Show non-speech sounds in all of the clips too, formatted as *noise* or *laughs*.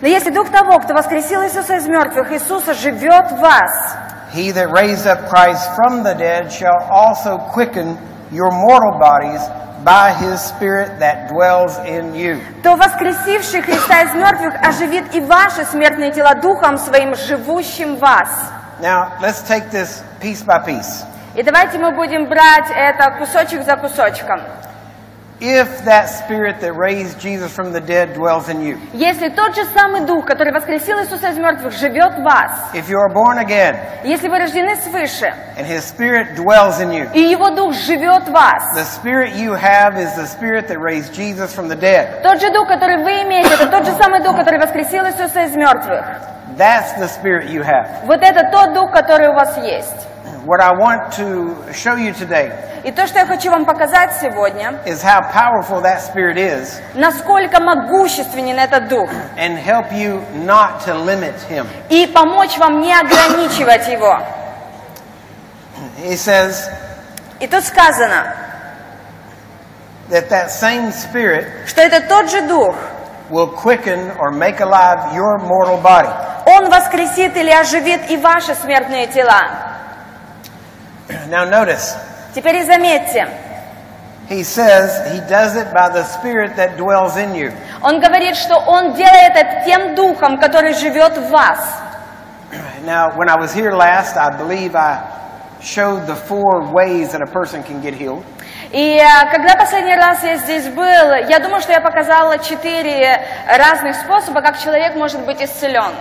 Но если Дух того, кто воскресил Иисуса из мертвых, Иисуса живет в вас, he that raised up Christ from the dead shall also quicken your mortal bodies by his Spirit that dwells in you. то воскресивший Христа из мертвых оживит и ваши смертные тела Духом Своим, живущим в вас. Now, let's take this piece by piece. И давайте мы будем брать это кусочек за кусочком. If that Spirit that raised Jesus from the dead dwells in you, Если тот же самый Дух, который воскресил Иисуса из мертвых, живет в вас, if you are born again если вы рождены свыше, and his Spirit dwells in you, и Его Дух живет в вас, the Spirit you have is the Spirit that raised Jesus from the dead. тот же Дух, который вы имеете, это тот же самый Дух, который воскресил Иисуса из мертвых. That's the Spirit you have. Вот это тот Дух, который у вас есть. What I want to show you today И то, что я хочу вам показать сегодня, is how powerful that Spirit is насколько могущественен этот Дух, and help you not to limit Him. и помочь вам не ограничивать Его. He says И тут сказано, that that same Spirit что это тот же Дух, will quicken or make alive your mortal body. Он воскресит или оживит и ваши смертные тела. Now notice, Теперь и заметьте, he says he does it by the Spirit that dwells in you. он говорит, что он делает это тем Духом, который живет в вас. Now, when I was here last, I believe I showed the four ways that a person can get healed. И э, когда последний раз я здесь был, я думаю, что я показала четыре разных способа, как человек может быть исцелен.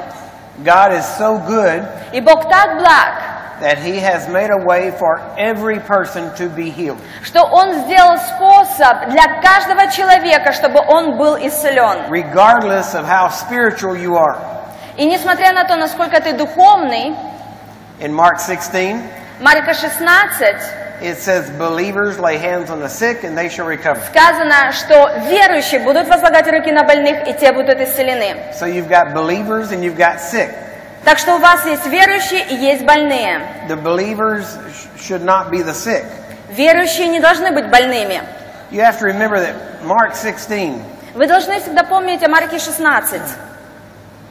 God is so good И Бог так благ, that he has made a way for every person to be healed. что Он сделал способ для каждого человека, чтобы он был исцелен. regardless of how spiritual you are. И несмотря на то, насколько ты духовный, In Mark 16, Марка 16 it says, Believers lay hands on the sick and they shall recover. сказано, что верующие будут возлагать руки на больных, и те будут исцелены. So you've got believers and you've got sick. Так что у вас есть верующие и есть больные. The believers sh- should not be the sick. Верующие не должны быть больными. You have to remember that Mark 16, Вы должны всегда помнить о Марке 16.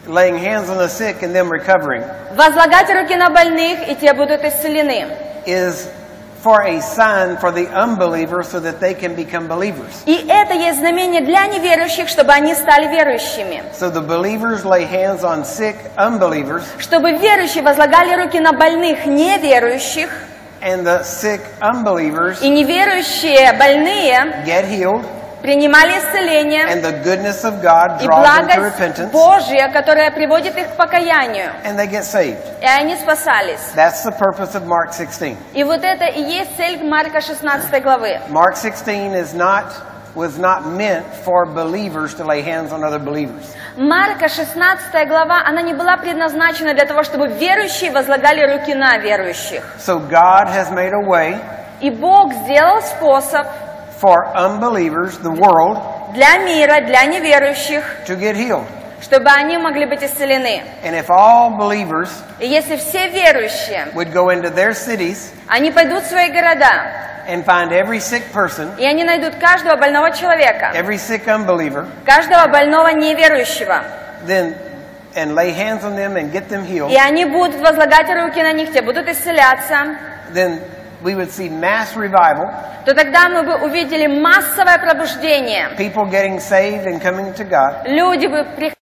laying hands on the sick and them recovering, Возлагать руки на больных, и те будут исцелены. is for a sign for the unbeliever so that they can become believers. И это есть знамение для неверующих, чтобы они стали верующими. So the believers lay hands on sick unbelievers, Чтобы верующие возлагали руки на больных неверующих, and the sick unbelievers и неверующие больные get healed, принимали исцеление and the goodness of God и draws them to благость Божья, которая приводит их к покаянию, and they get saved. и они спасались. That's the purpose of Mark 16. И вот это и есть цель Марка 16 главы. Mark 16 is not was not meant for believers to lay hands on other believers. Марка 16 глава, она не была предназначена для того, чтобы верующие возлагали руки на верующих. So God has made a way И Бог сделал способ for unbelievers, the world, для мира, для неверующих, to get healed. чтобы они могли быть исцелены. And if all believers И если все верующие, would go into their cities они пойдут в свои города, and find every sick person, и они найдут каждого больного человека, every sick unbeliever, каждого больного неверующего, then and lay hands on them and get them healed, и они будут возлагать руки на них, те будут исцеляться, then we would see mass revival, то тогда мы бы увидели массовое пробуждение. people getting saved and coming to God, Люди бы приходили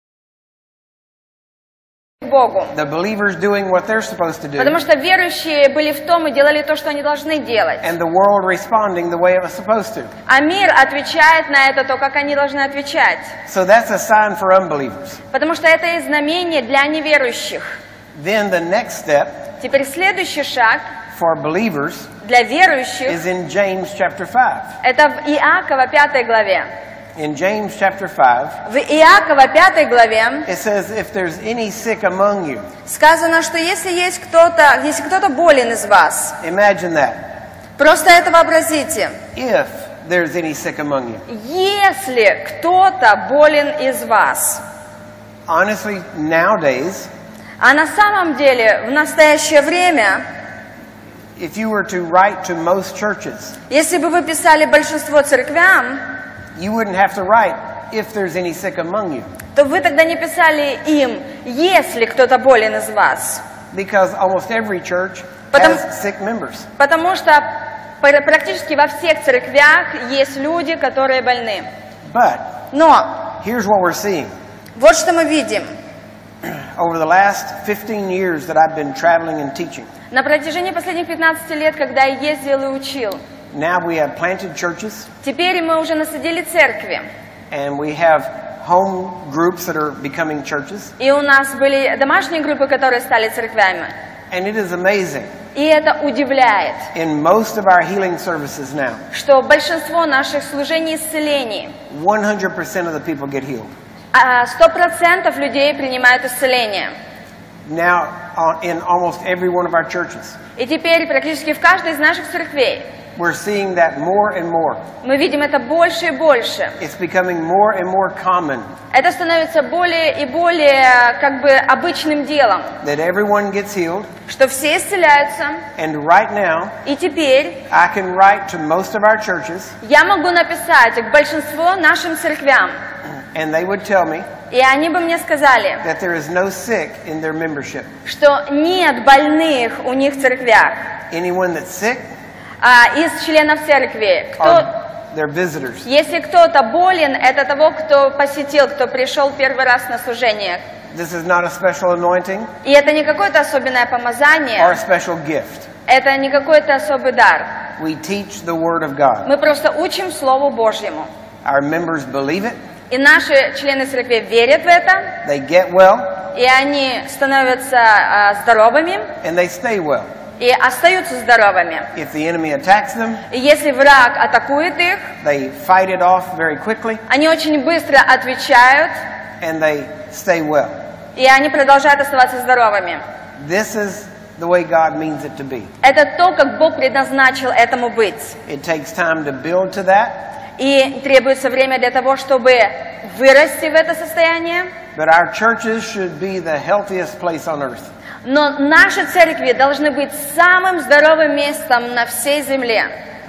к Богу. the believers doing what they're supposed to do, Потому что верующие были в том и делали то, что они должны делать. and the world responding the way it was supposed to. А мир отвечает на это то, как они должны отвечать. So that's a sign for unbelievers. Потому что это и знамение для неверующих. Then the next step Теперь следующий шаг for believers для верующих is in James chapter 5. это в Иакова 5 главе. In James chapter 5, В Иакова 5 главе it says, If there's any sick among you, сказано, что если есть кто-то, если кто-то болен из вас, imagine that. просто это вообразите. If there's any sick among you. Если кто-то болен из вас, Honestly, nowadays, а на самом деле в настоящее время, if you were to write to most churches, если бы вы писали большинство церквям, you wouldn't have to write if there's any sick among you. то вы тогда не писали им, если кто-то болен из вас. Because almost every church Потому- has sick members. Потому что пр- практически во всех церквях есть люди, которые больны. But Но here's what we're seeing. вот что мы видим. Over the last 15 years that I've been traveling and teaching, На протяжении последних 15 лет, когда я ездил и учил, now we have planted churches теперь мы уже насадили церкви. and we have home groups that are becoming churches. И у нас были домашние группы, которые стали церквями. And it is amazing. И это удивляет, In most of our healing services now, что большинство наших служений исцелений, 100% of the people get healed. А, 100% людей принимают исцеление. Now, uh, in almost every one of our churches, И теперь практически в каждой из наших церквей we're seeing that more and more. мы видим это больше и больше. It's becoming more and more common Это становится более и более как бы обычным делом, that everyone gets healed. что все исцеляются. And right now, И теперь I can write to most of our churches, я могу написать к большинству нашим церквям, and they would tell me и они бы мне сказали, that there is no sick in their membership. что нет больных у них в церквях. Anyone that's sick А из членов церкви, кто, visitors. если кто-то болен, это того, кто посетил, кто пришел первый раз на служение. This is not a special anointing И это не какое-то особенное or a помазание, special gift. это не какой-то особый дар. We teach the Word of God. Мы просто учим Слову Божьему. Our members believe it, И наши члены церкви верят в это, they get well, и они становятся а, здоровыми and they stay well. И остаются здоровыми. If the enemy attacks them, И если враг атакует их, they fight it off very quickly, они очень быстро отвечают, and they stay well. и они продолжают оставаться здоровыми. This is the way God means it to be. Это то, как Бог предназначил этому быть. It takes time to build to that, И требуется время для того, чтобы вырасти в это состояние. but our churches should be the healthiest place on earth. Но наши церкви должны быть самым здоровым местом на всей земле.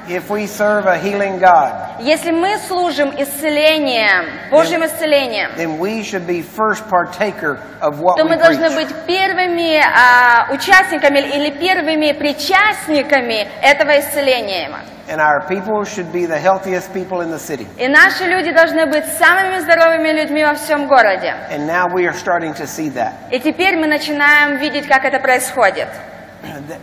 If we serve a healing God, Если мы служим исцелением, Божьим исцелением, then we should be first partaker of what то мы должны preach. быть первыми а, участниками или первыми причастниками этого исцеления. And our people should be the healthiest people in the city. И наши люди должны быть самыми здоровыми людьми во всем городе. And now we are starting to see that. И теперь мы начинаем видеть, как это происходит.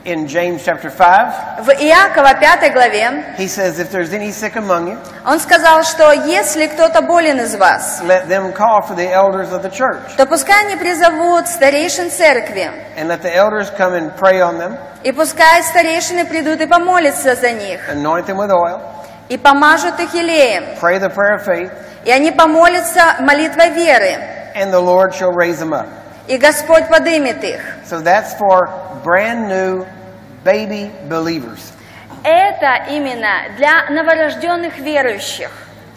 In James chapter 5, В Иакова 5 главе he says, If there's any sick among you, он сказал, что если кто-то болен из вас, let them call for the elders of the church. то пускай они призовут старейшин церкви, And let the elders come and pray on them, и пускай старейшины придут и помолятся за них, anoint them with oil, и помажут их елеем, pray the prayer of faith, и они помолятся молитвой веры, and the Lord shall raise them up. И Господь подымет их. So that's for brand new baby believers. Это именно для новорожденных верующих.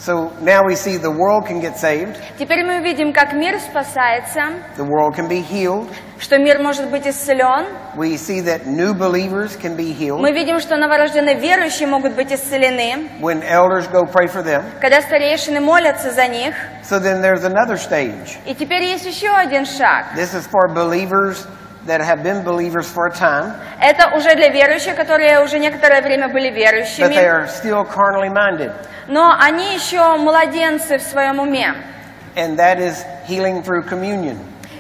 So now we see the world can get saved, Теперь мы видим, как мир спасается, the world can be healed. что мир может быть исцелен. We see that new believers can be Мы healed видим, что новорожденные верующие могут быть исцелены, when elders go pray for them. когда старейшины молятся за них. So then there's another stage. И теперь есть еще один шаг. This is for believers that have been believers for a time, Это уже для верующих, которые уже некоторое время были but they верующими, are still carnally minded. но они еще младенцы в своем уме. And that is healing through communion.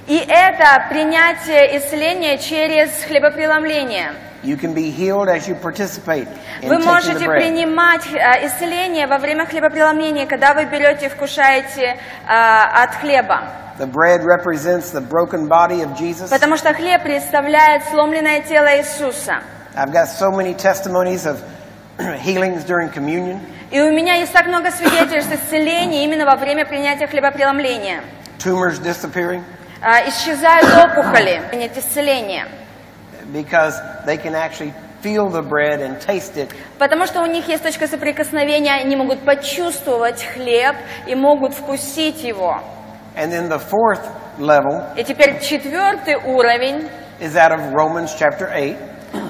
И это принятие исцеления через хлебопреломление. You can be healed as you participate in Вы taking the можете принимать э, исцеление во время хлебопреломления, когда вы берете и вкушаете э, от хлеба. The bread represents the broken body of Jesus. Потому что хлеб представляет сломленное тело Иисуса. I've got so many testimonies of *clears throat* healings during communion. И у меня есть так много свидетельств исцеления именно во время принятия хлебопреломления. tumors disappearing Э, Исчезают опухоли, нет исцеления. Because they can actually feel the bread and taste it. Потому что у них есть точка соприкосновения, они могут почувствовать хлеб и могут вкусить его. And then the fourth level И теперь четвертый уровень, is out of Romans chapter 8,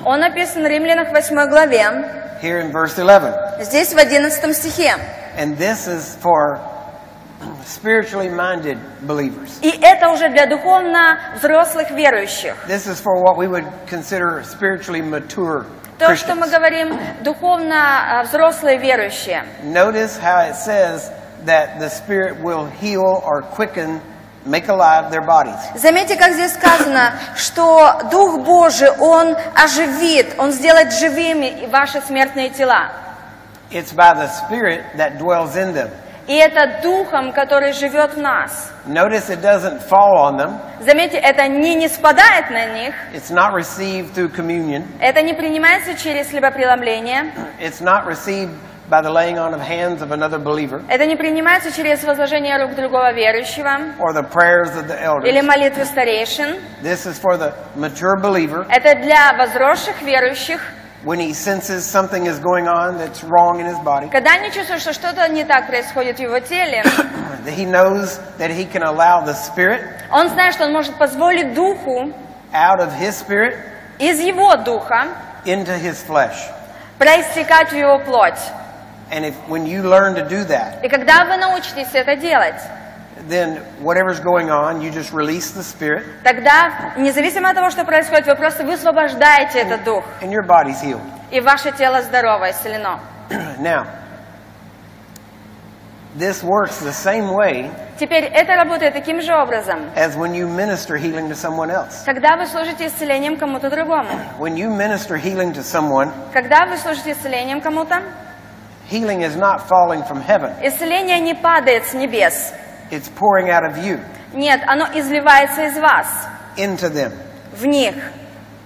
он написан в Римлянах 8 главе, here in verse 11. здесь в 11 стихе. And this is for spiritually minded believers. И это уже для духовно взрослых верующих. This is for what we would consider spiritually mature То, что мы Christians. говорим, духовно а, взрослые верующие. Notice how it says that the Spirit will heal or quicken, make alive their bodies. Заметьте, как здесь сказано, что Дух Божий, Он оживит, Он сделает живыми ваши смертные тела. It's by the Spirit that dwells in them. И это Духом, который живет в нас. Notice it doesn't fall on them. Заметьте, это не, не спадает на них, It's not received through communion. это не принимается через хлебопреломление, It's not received by the laying on of hands of another believer это не принимается через возложение рук другого верующего or the prayers of the или elders. молитвы старейшин. This is for the mature believer Это для возросших верующих, when he senses something is going on that's wrong in his body. когда они чувствуют, что что-то не так происходит в его теле, *coughs* That he knows that he can allow the Spirit он знает, что он может позволить Духу out of his spirit из его Духа into his flesh. проистекать в его плоть. And if when you learn to do that, И когда вы научитесь это делать, then whatever's going on, you just release the Spirit тогда, независимо от того, что происходит, вы просто высвобождаете этот дух, and your body's healed. и ваше тело здоровое, исцелено. *clears throat* now, this works the same way Теперь это работает таким же образом. as when you minister healing to someone else. Когда вы служите исцелением кому-то другому, When you minister healing to someone, когда вы служите исцелением кому-то, healing is not falling from heaven. исцеление не падает с небес. It's pouring out of you Нет, оно изливается из вас, into them. в них.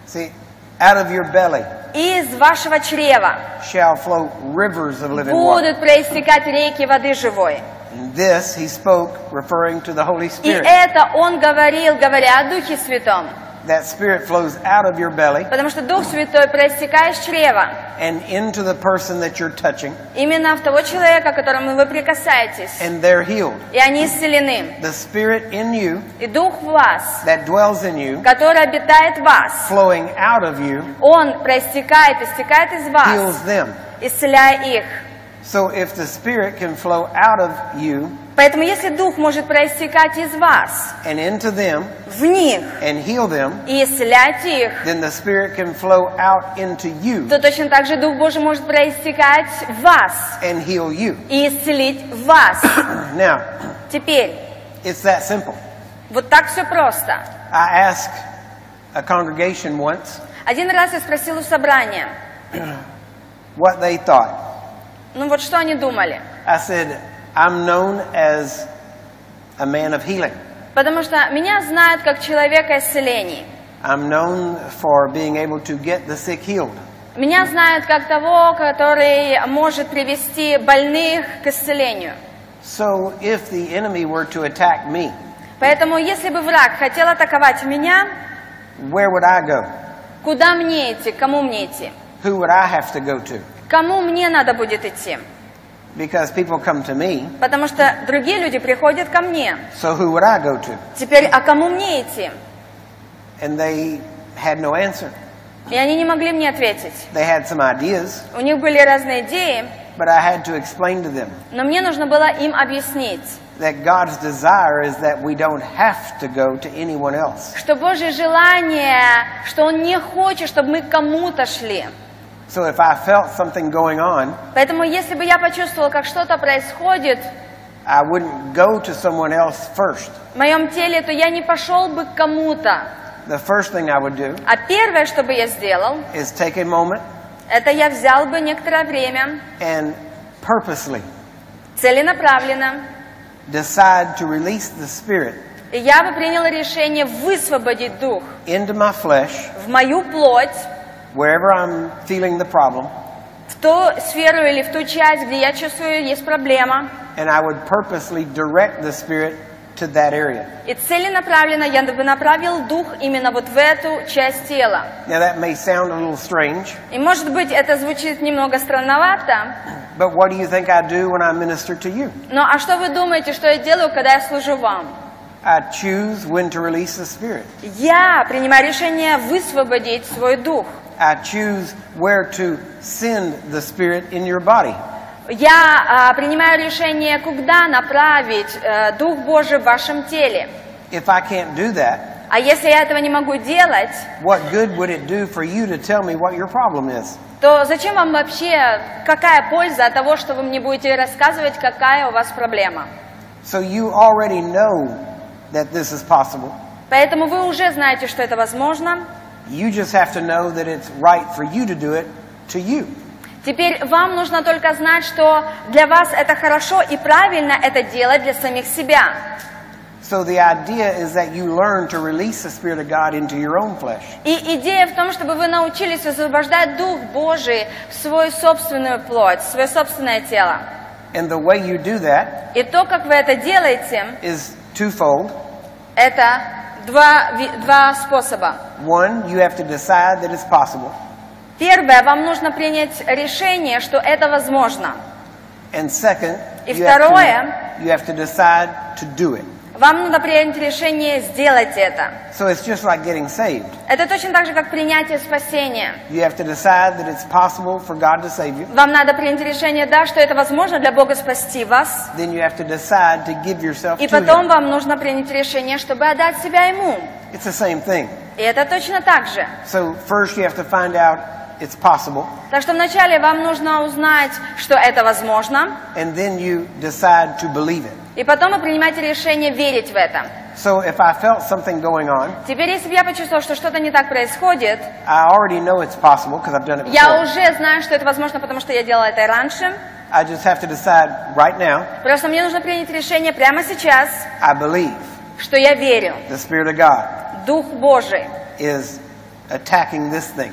See, out of your belly Из вашего чрева shall flow rivers of living water. будут проистекать реки воды живой. This he spoke referring to the Holy И Spirit. это он говорил, говоря о Духе Святом. That Spirit flows out of your belly Потому что Дух Святой проистекает из чрева. and into the person that you're touching, Именно в того человека, к которому вы прикасаетесь. and they're healed. И они исцелены. The Spirit in you И Дух в вас, that dwells in you, который обитает в вас, flowing out of you, Он проистекает, истекает из вас, heals them. исцеляя их. So if the Spirit can flow out of you Поэтому если Дух может проистекать из вас, and into them в них, and heal them, и исцелять их, then the Spirit can flow out into you то точно так же Дух Божий может проистекать в вас and heal you. и исцелить вас. *clears throat* Now, Теперь, it's that simple. вот так все просто. I asked a congregation once Один раз я спросил у собрания, *clears throat* what they thought. Ну вот что они думали. I said, I'm known as a man of healing. Потому что меня знают как человека исцелений. I'm known for being able to get the sick healed. Меня знают как того, который может привести больных к исцелению. So if the enemy were to attack me, Поэтому, если бы враг хотел атаковать меня, where would I go? куда мне идти, к кому мне идти? Who would I have to go to? Кому мне надо будет идти? Because people come to me, Потому что другие люди приходят ко мне. so who would I go to? Теперь, а кому мне идти? And they had no answer. И они не могли мне ответить. They had some ideas, У них были разные идеи, but I had to explain to them но мне нужно было им объяснить, that God's desire is that we don't have to go to anyone else. что Божье желание, что Он не хочет, чтобы мы кому-то шли. So if I felt something going on, Поэтому, если бы я почувствовала, как что-то происходит I wouldn't go to someone else first. в моем теле, то я не пошел бы к кому-то. The first thing I would do А первое, что бы я сделал, is take a moment это я взял бы некоторое время, and purposely целенаправленно, decide to release the Spirit и я бы приняла решение высвободить дух into my flesh, в мою плоть, wherever I'm feeling the problem, в ту сферу или в ту часть, где я чувствую, есть проблема. and I would purposely direct the Spirit to that area. И целенаправленно я бы направил дух именно вот в эту часть тела. Now that may sound a little strange, И может быть это звучит немного странновато, but what do you think I do when I minister to you? но а что вы думаете, что я делаю, когда я служу вам? I choose when to release the Spirit. Я принимаю решение высвободить свой дух. I choose where to send the Spirit in your body. Я а, принимаю решение, куда направить э, Дух Божий в вашем теле. If I can't do that, А если я этого не могу делать, то зачем вам вообще, какая польза от того, что вы мне будете рассказывать, какая у вас проблема? So you already know that this is possible. Поэтому вы уже знаете, что это возможно. You just have to know that it's right for you to do it to you. Теперь вам нужно только знать, что для вас это хорошо и правильно это делать для самих себя. So the idea is that you learn to release the Spirit of God into your own flesh. И идея в том, чтобы вы научились освобождать Дух Божий в свою собственную плоть, в свое собственное тело. And the way you do that И то, как вы это делаете, is twofold. это два, два способа. One, you have to decide that it's possible. Первое, вам нужно принять решение, что это возможно. And second, И второе. you have to decide to do it. Вам надо принять решение сделать это. So it's just like getting saved. Это точно так же, как принятие спасения. You have to decide that it's possible for God to save you. Вам надо принять решение, да, что это возможно для Бога спасти вас. Then you have to decide to give yourself И to потом Him. вам нужно принять решение, чтобы отдать себя Ему. It's the same thing. И это точно так же. So first you have to find out it's possible, Так что вначале вам нужно узнать, что это возможно, and then you decide to believe it. И потом вы принимаете решение верить в это. So if I felt something going on, Теперь, если бы я почувствовал, что что-то не так происходит, I already know it's possible I've done it я уже знаю, что это возможно, потому что я делала это и раньше. I just have to decide right now, Просто мне нужно принять решение прямо сейчас, I believe что я верю. the Spirit of God Дух Божий. is attacking this thing.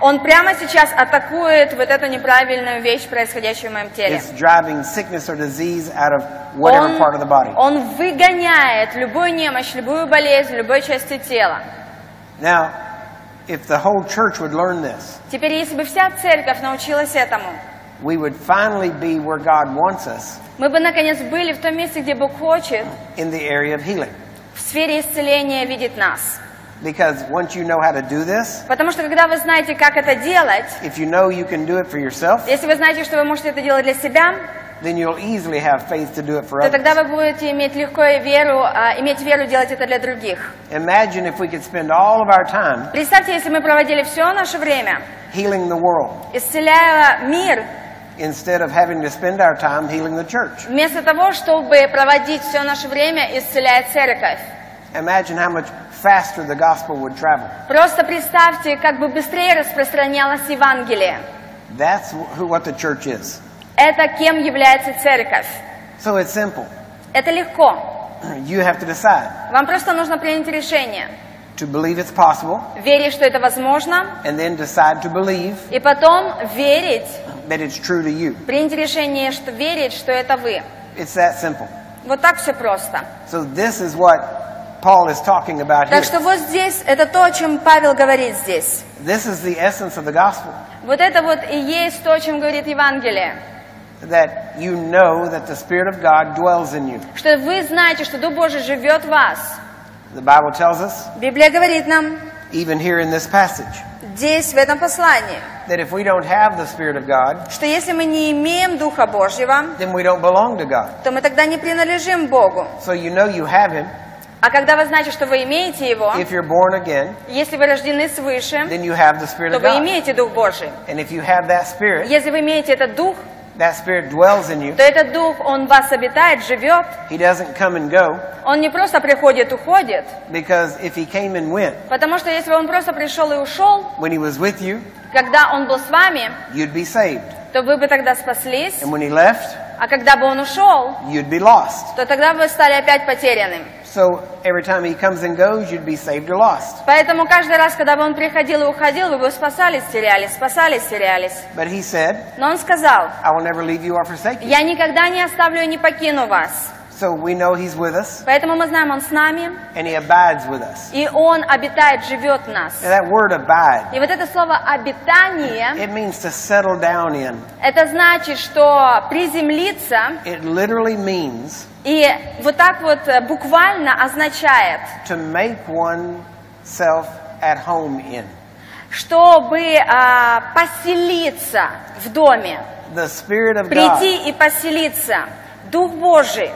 Он прямо сейчас атакует вот эту неправильную вещь, происходящую в моем теле. It's driving sickness or disease out of whatever Он, part of the body. он выгоняет любую немощь, любую болезнь, любой части тела. Now, if the whole church would learn this, Теперь, если бы вся церковь научилась этому, we would finally be where God wants us мы бы, наконец, были в том месте, где Бог хочет, in the area of healing. в сфере исцеления видит нас. Because once you know how to do this, Потому что, когда вы знаете, как это делать, if you know you can do it for yourself, если вы знаете, что вы можете это делать для себя, then you'll easily have faith to do it for то others. тогда вы будете иметь легкую веру, а, иметь веру делать это для других. Imagine if we could spend all of our time Представьте, если мы проводили все наше время, healing the world исцеляя мир, instead of having to spend our time healing the church. вместо того, чтобы проводить все наше время, исцеляя церковь. Imagine how much faster the gospel would travel. Просто представьте, как бы быстрее распространялось Евангелие. That's who, what the church is. Это кем является церковь. So it's simple. Это легко. *clears throat* You have to decide Вам просто нужно принять решение. to believe it's possible Верить, что это возможно, and then decide to believe и потом верить, that it's true to you. принять решение, что верить, что это вы. It's that simple. Вот так все просто. So this is what Paul is talking about here. Так что вот здесь, это то, о чем Павел говорит здесь. This is the essence of the gospel. Вот это вот и есть то, о чем говорит Евангелие. That you know that the Spirit of God dwells in you. Что вы знаете, что Дух Божий живет в вас. The Bible tells us, Библия говорит нам even here in this passage, здесь, в этом послании, that if we don't have the Spirit of God, что если мы не имеем Духа Божьего, then we don't belong to God. то мы тогда не принадлежим Богу. So you know you have Him. А когда вы знаете, что вы имеете Его, If you're born again, если вы рождены свыше, then you have the Spirit то of вы God. имеете Дух Божий. And if you have that Spirit, Если вы имеете этот Дух, that Spirit dwells in you. то этот Дух, Он вас обитает, живет. He doesn't come and go Он не просто приходит, уходит. because if He came and went Потому что если бы Он просто пришел и ушел, when He was with you, когда Он был с вами, you'd be saved. то вы бы тогда спаслись. And when He left, А когда бы Он ушел, you'd be lost. то тогда вы стали опять потерянным. So every time He comes and goes, you'd be saved or lost. Поэтому каждый раз, когда бы Он приходил и уходил, вы бы спасались, терялись, спасались, терялись. But He said, Но Он сказал, I will never leave you or forsake you. я никогда не оставлю и не покину вас. So we know He's with us Поэтому мы знаем, Он с нами, and He abides with us. и Он обитает, живет в нас. Now that word abide, И вот это слово «обитание» it means to settle down in. Это значит, что приземлиться It literally means и вот так вот э, буквально означает to make oneself at home in. чтобы а, поселиться в доме, The Spirit of God прийти и поселиться. Дух Божий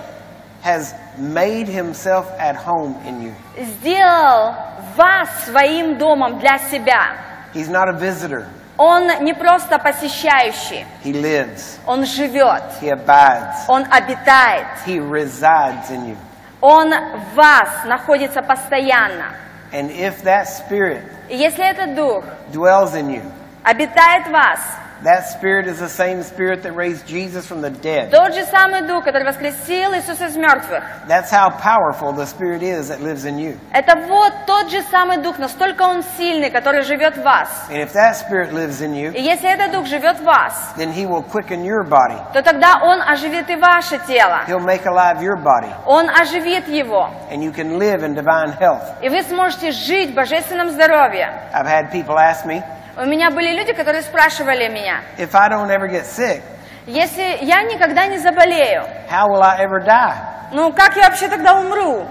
has made himself at home in you. сделал вас своим домом для себя. He's not a visitor. Он не просто посещающий, He lives. он живет, He abides. он обитает, He resides in you. он в вас находится постоянно. And if that Spirit И если этот дух dwells in you, обитает в вас, that Spirit is the same Spirit that raised Jesus from the dead. тот же самый дух, который воскресил Иисуса из мертвых, That's how powerful the Spirit is that lives in you. это вот тот же самый дух, настолько он сильный, который живет в вас. And if that Spirit lives in you, И если этот дух живет в вас, then He will quicken your body. то тогда он оживит и ваше тело. He'll make alive your body. Он оживит его. And you can live in divine health. И вы сможете жить в божественном здоровье. I've had people ask me, У меня были люди, которые спрашивали меня, if I don't ever get sick, если я никогда не заболею, how will I ever die? ну как я вообще тогда умру?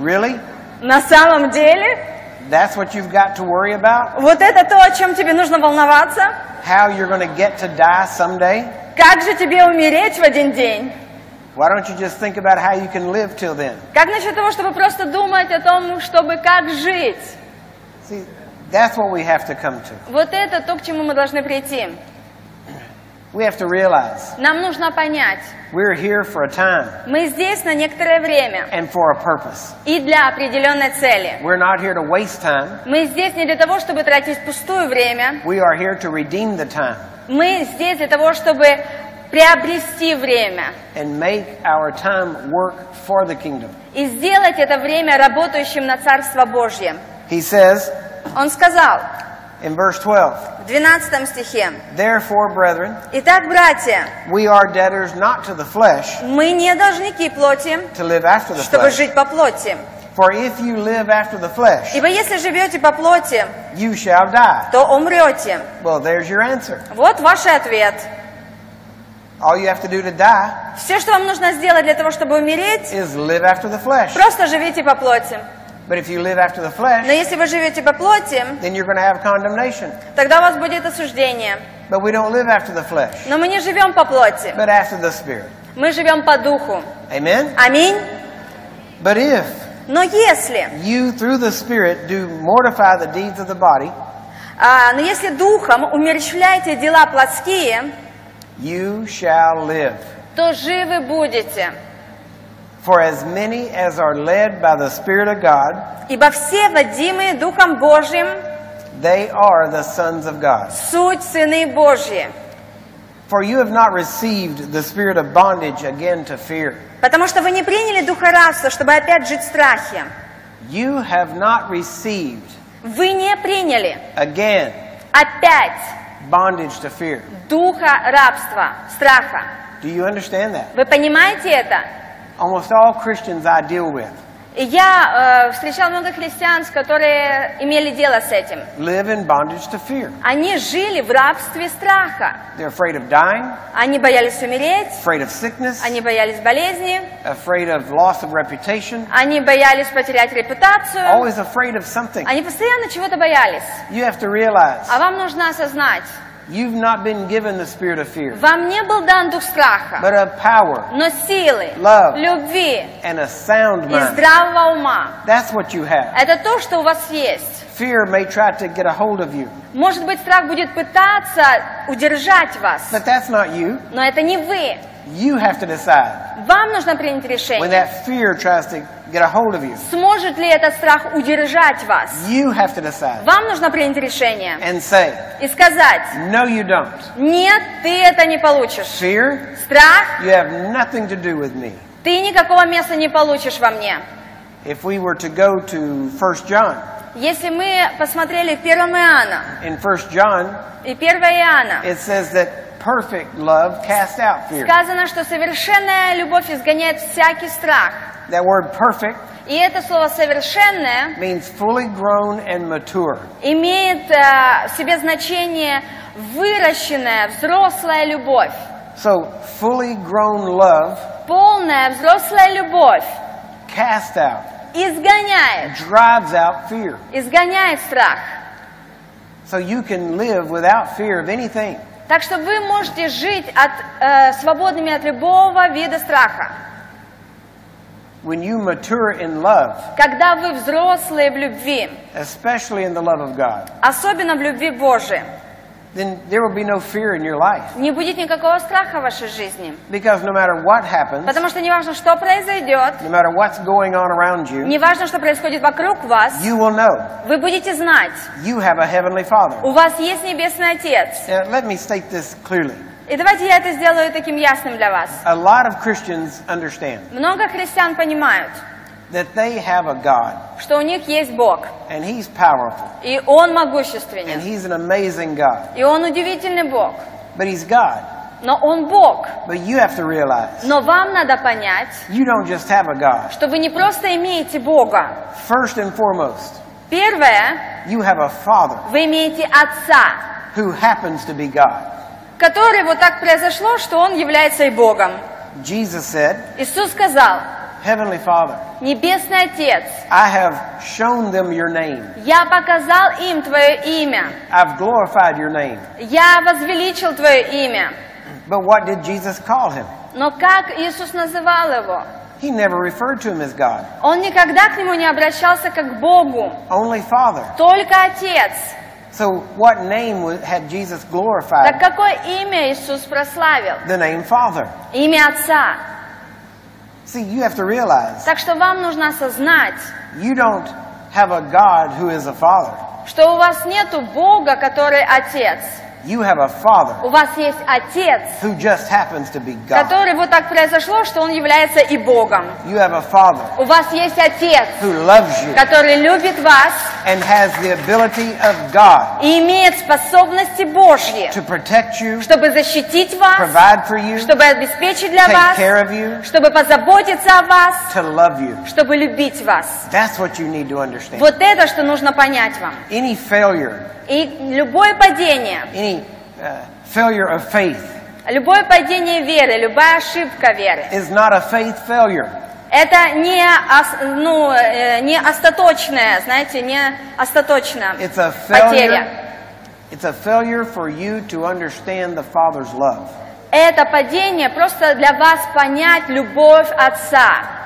Really? На самом деле, That's what you've got to worry about? вот это то, о чем тебе нужно волноваться? How you're going to get to die someday? Как же тебе умереть в один день? Why don't you just think about how you can live till then? Как насчет того, чтобы просто думать о том, чтобы как жить? See, that's what we have to come to. Вот это то, к чему мы должны прийти. We have to realize Нам нужно понять, we're here for a time мы здесь на некоторое время and for a purpose. и для определенной цели. We're not here to waste time. Мы здесь не для того, чтобы тратить пустую время. We are here to redeem the time Мы здесь для того, чтобы приобрести время and make our time work for the kingdom. и сделать это время работающим на Царство Божье. He says Он сказал in verse 12, в 12 стихе, Therefore, brethren, «Итак, братья, we are debtors not to the flesh мы не должники плоти, to live after the чтобы flesh. жить по плоти. For if you live after the flesh, Ибо если живете по плоти, you shall die. то умрете». Well, there's your answer. Вот ваш ответ. All you have to do to die Все, что вам нужно сделать для того, чтобы умереть, is live after the flesh. просто живите по плоти. But if you live after the Но flesh, если вы живете по плоти, then you're going to have condemnation. тогда у вас будет осуждение. But we don't live after the flesh, Но мы не живем по плоти, but after the Spirit. мы живем по духу. Amen? Аминь. But if Но если, you, through the Spirit, do mortify the deeds of the body, а, но если духом умерщвляете дела плотские, you shall live. то живы будете. For as many as are led by the Spirit of God, Ибо все водимые Духом Божьим they are the sons of God. суть сыны Божьи. For you have not received the spirit of bondage again to fear. Потому что вы не приняли духа рабства, чтобы опять жить в страхе. You have not received Вы не приняли again опять bondage to fear. духа рабства, страха. Do you understand that? Вы понимаете это? Almost all Christians I deal with И Я э, встречал много христиан, которые имели дело с этим. live in bondage to fear. Они жили в рабстве страха. They're afraid of dying, Они боялись умереть, afraid of sickness, они боялись болезни, afraid of loss of reputation, они боялись потерять репутацию, always afraid of something. они постоянно чего-то боялись. You have to realize А вам нужно осознать, you've not been given the spirit of fear, вам не был дан дух страха, but of power но силы, Love. любви and a sound и mind. здравого ума. That's what you have. Это то, что у вас есть. Fear may try to get a hold of you, Может быть, страх будет пытаться удержать вас, but that's not you. но это не вы. You have to decide Вам нужно принять when решение. that fear tries to get a hold of you. Сможет ли этот страх удержать вас? You have to decide Вам нужно принять решение and say, и сказать, No, you don't. нет, ты это не получишь. Fear, Страх, you have nothing to do with me. ты никакого места не получишь во мне. If we were to go to 1 John, Если мы посмотрели в 1 Иоанна in 1 John, и 1 Иоанна, it says that perfect love casts out fear. сказано, что совершенная любовь изгоняет всякий страх. That word perfect И это слово «совершенное» means fully grown and mature. имеет э, в себе значение выращенная, взрослая любовь. So, fully grown love Полная взрослая любовь cast out изгоняет, drives out fear. изгоняет страх. So you can live without fear of anything. Так что вы можете жить от, э, свободными от любого вида страха. When you mature in love, Когда вы взрослые в любви, especially in the love of God, особенно в любви Божией, then there will be no fear in your life. не будет никакого страха в вашей жизни. Because no matter what happens, Потому что не важно, что произойдет, no matter what's going on around you, не важно, что происходит вокруг вас, you will know вы будете знать, you have a heavenly Father. у вас есть Небесный Отец. Now, let me state this clearly. И давайте я это сделаю таким ясным для вас. A lot of Christians understand Много христиан понимают, that they have a God, что у них есть Бог, and He's powerful, и Он and могущественен, He's an amazing God. и Он удивительный Бог. But He's God. Но Он Бог. But you have to realize Но вам надо понять, you don't just have a God. что вы не просто имеете Бога. First and foremost, Первое, you have a Father вы имеете Отца, who happens to be God. который вот так произошло, что Он является и Богом. Jesus said, Иисус сказал, Heavenly Father, Небесный Отец, I have shown them your name. я показал им Твое имя, I've glorified your name. я возвеличил Твое имя. But what did Jesus call him? Но как Иисус называл его? He never referred to him as God, Он никогда к нему не обращался как к Богу, only Father. только Отец. So, what name had Jesus Так glorified? какое имя Иисус прославил? The name Father. Имя Отца. See, you have to realize Так что вам нужно осознать, you don't have a God who is a Father. что у вас нету Бога, который Отец. You have a Father У вас есть Отец, who just happens to be God. который вот так произошло, что Он является и Богом. You have a Father У вас есть Отец, who loves you который любит вас and has the ability of God и имеет способности Божьи, to protect you, чтобы защитить вас, provide for you, чтобы обеспечить для take вас, care of you, чтобы позаботиться о вас, to love you. чтобы любить вас. That's what you need to understand. Вот это, что нужно понять вам. Any failure, И любое падение, any failure of faith любое падение веры, любая ошибка веры, is not a faith failure. это не, ну, э, не остаточное, знаете, не остаточно It's a потеря. failure. It's a failure for you to understand the Father's love. Это падение просто для вас понять любовь Отца.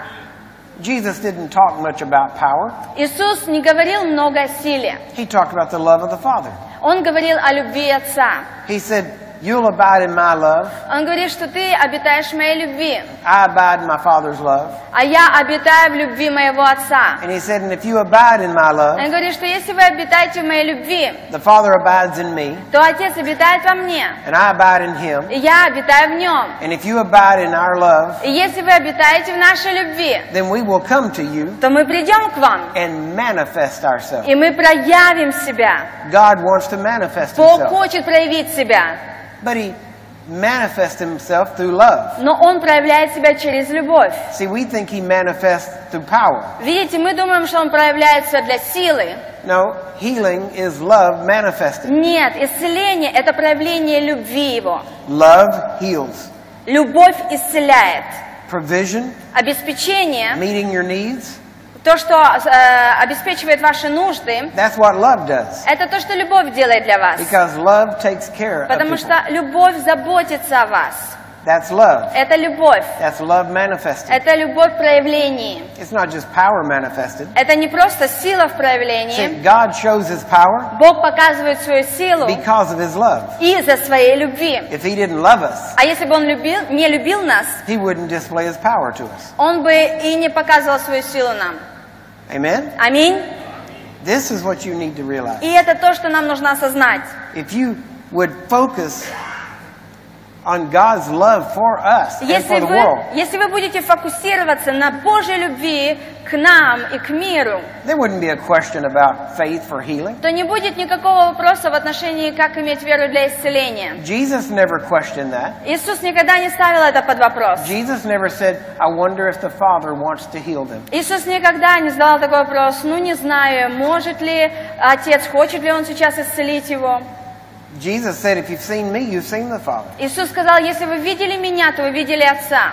Jesus didn't talk much about power. Иисус не говорил много о силе. He talked about the love of the Father. Он говорил о любви Отца. He said, You'll abide in my love. Он говорит, что ты обитаешь в моей любви, I abide in my Father's love. а я обитаю в любви моего Отца. And he said, And if you abide in my love, Он говорит, что если вы обитаете в моей любви, the Father abides in me, то Отец обитает во мне, and I abide in him. и я обитаю в нем. And if you abide in our love, И если вы обитаете в нашей любви, then we will come to you то мы придем к вам, and manifest ourselves. и мы проявим себя. God wants to manifest Бог himself. хочет проявить себя, But he manifests himself through love. но Он проявляет себя через любовь. See, we think he manifests through power. Видите, мы думаем, что Он проявляется для силы. No, healing is love manifested. Нет, исцеление – это проявление любви Его. Love heals. Любовь исцеляет. Provision, Обеспечение, meeting your needs, То, что э, обеспечивает ваши нужды, that's what love does. это то, что любовь делает для вас. Because love takes care of Потому people. что любовь заботится о вас. That's love. Это любовь. That's love manifested. Это любовь в проявлении. It's not just power manifested. Это не просто сила в проявлении. God shows his power Бог показывает свою силу because of his love. из-за своей любви. If he didn't love us, А если бы Он любил, не любил нас, he wouldn't display his power to us. Он бы и не показывал свою силу нам. Amen? Аминь. This is what you need to realize. И это то, что нам нужно осознать. If you would focus on God's love for us and Если for the вы, world, если вы будете фокусироваться на Божьей любви к нам и к миру, there wouldn't be a question about faith for healing. то не будет никакого вопроса в отношении, как иметь веру для исцеления. Jesus never questioned that. Иисус никогда не ставил это под вопрос. Jesus never said, I wonder if the Father wants to heal them. Иисус никогда не задавал такой вопрос, ну не знаю, может ли Отец, хочет ли Он сейчас исцелить его. Jesus said, if you've seen me, you've seen the Father. Иисус сказал, если вы видели меня, то вы видели Отца.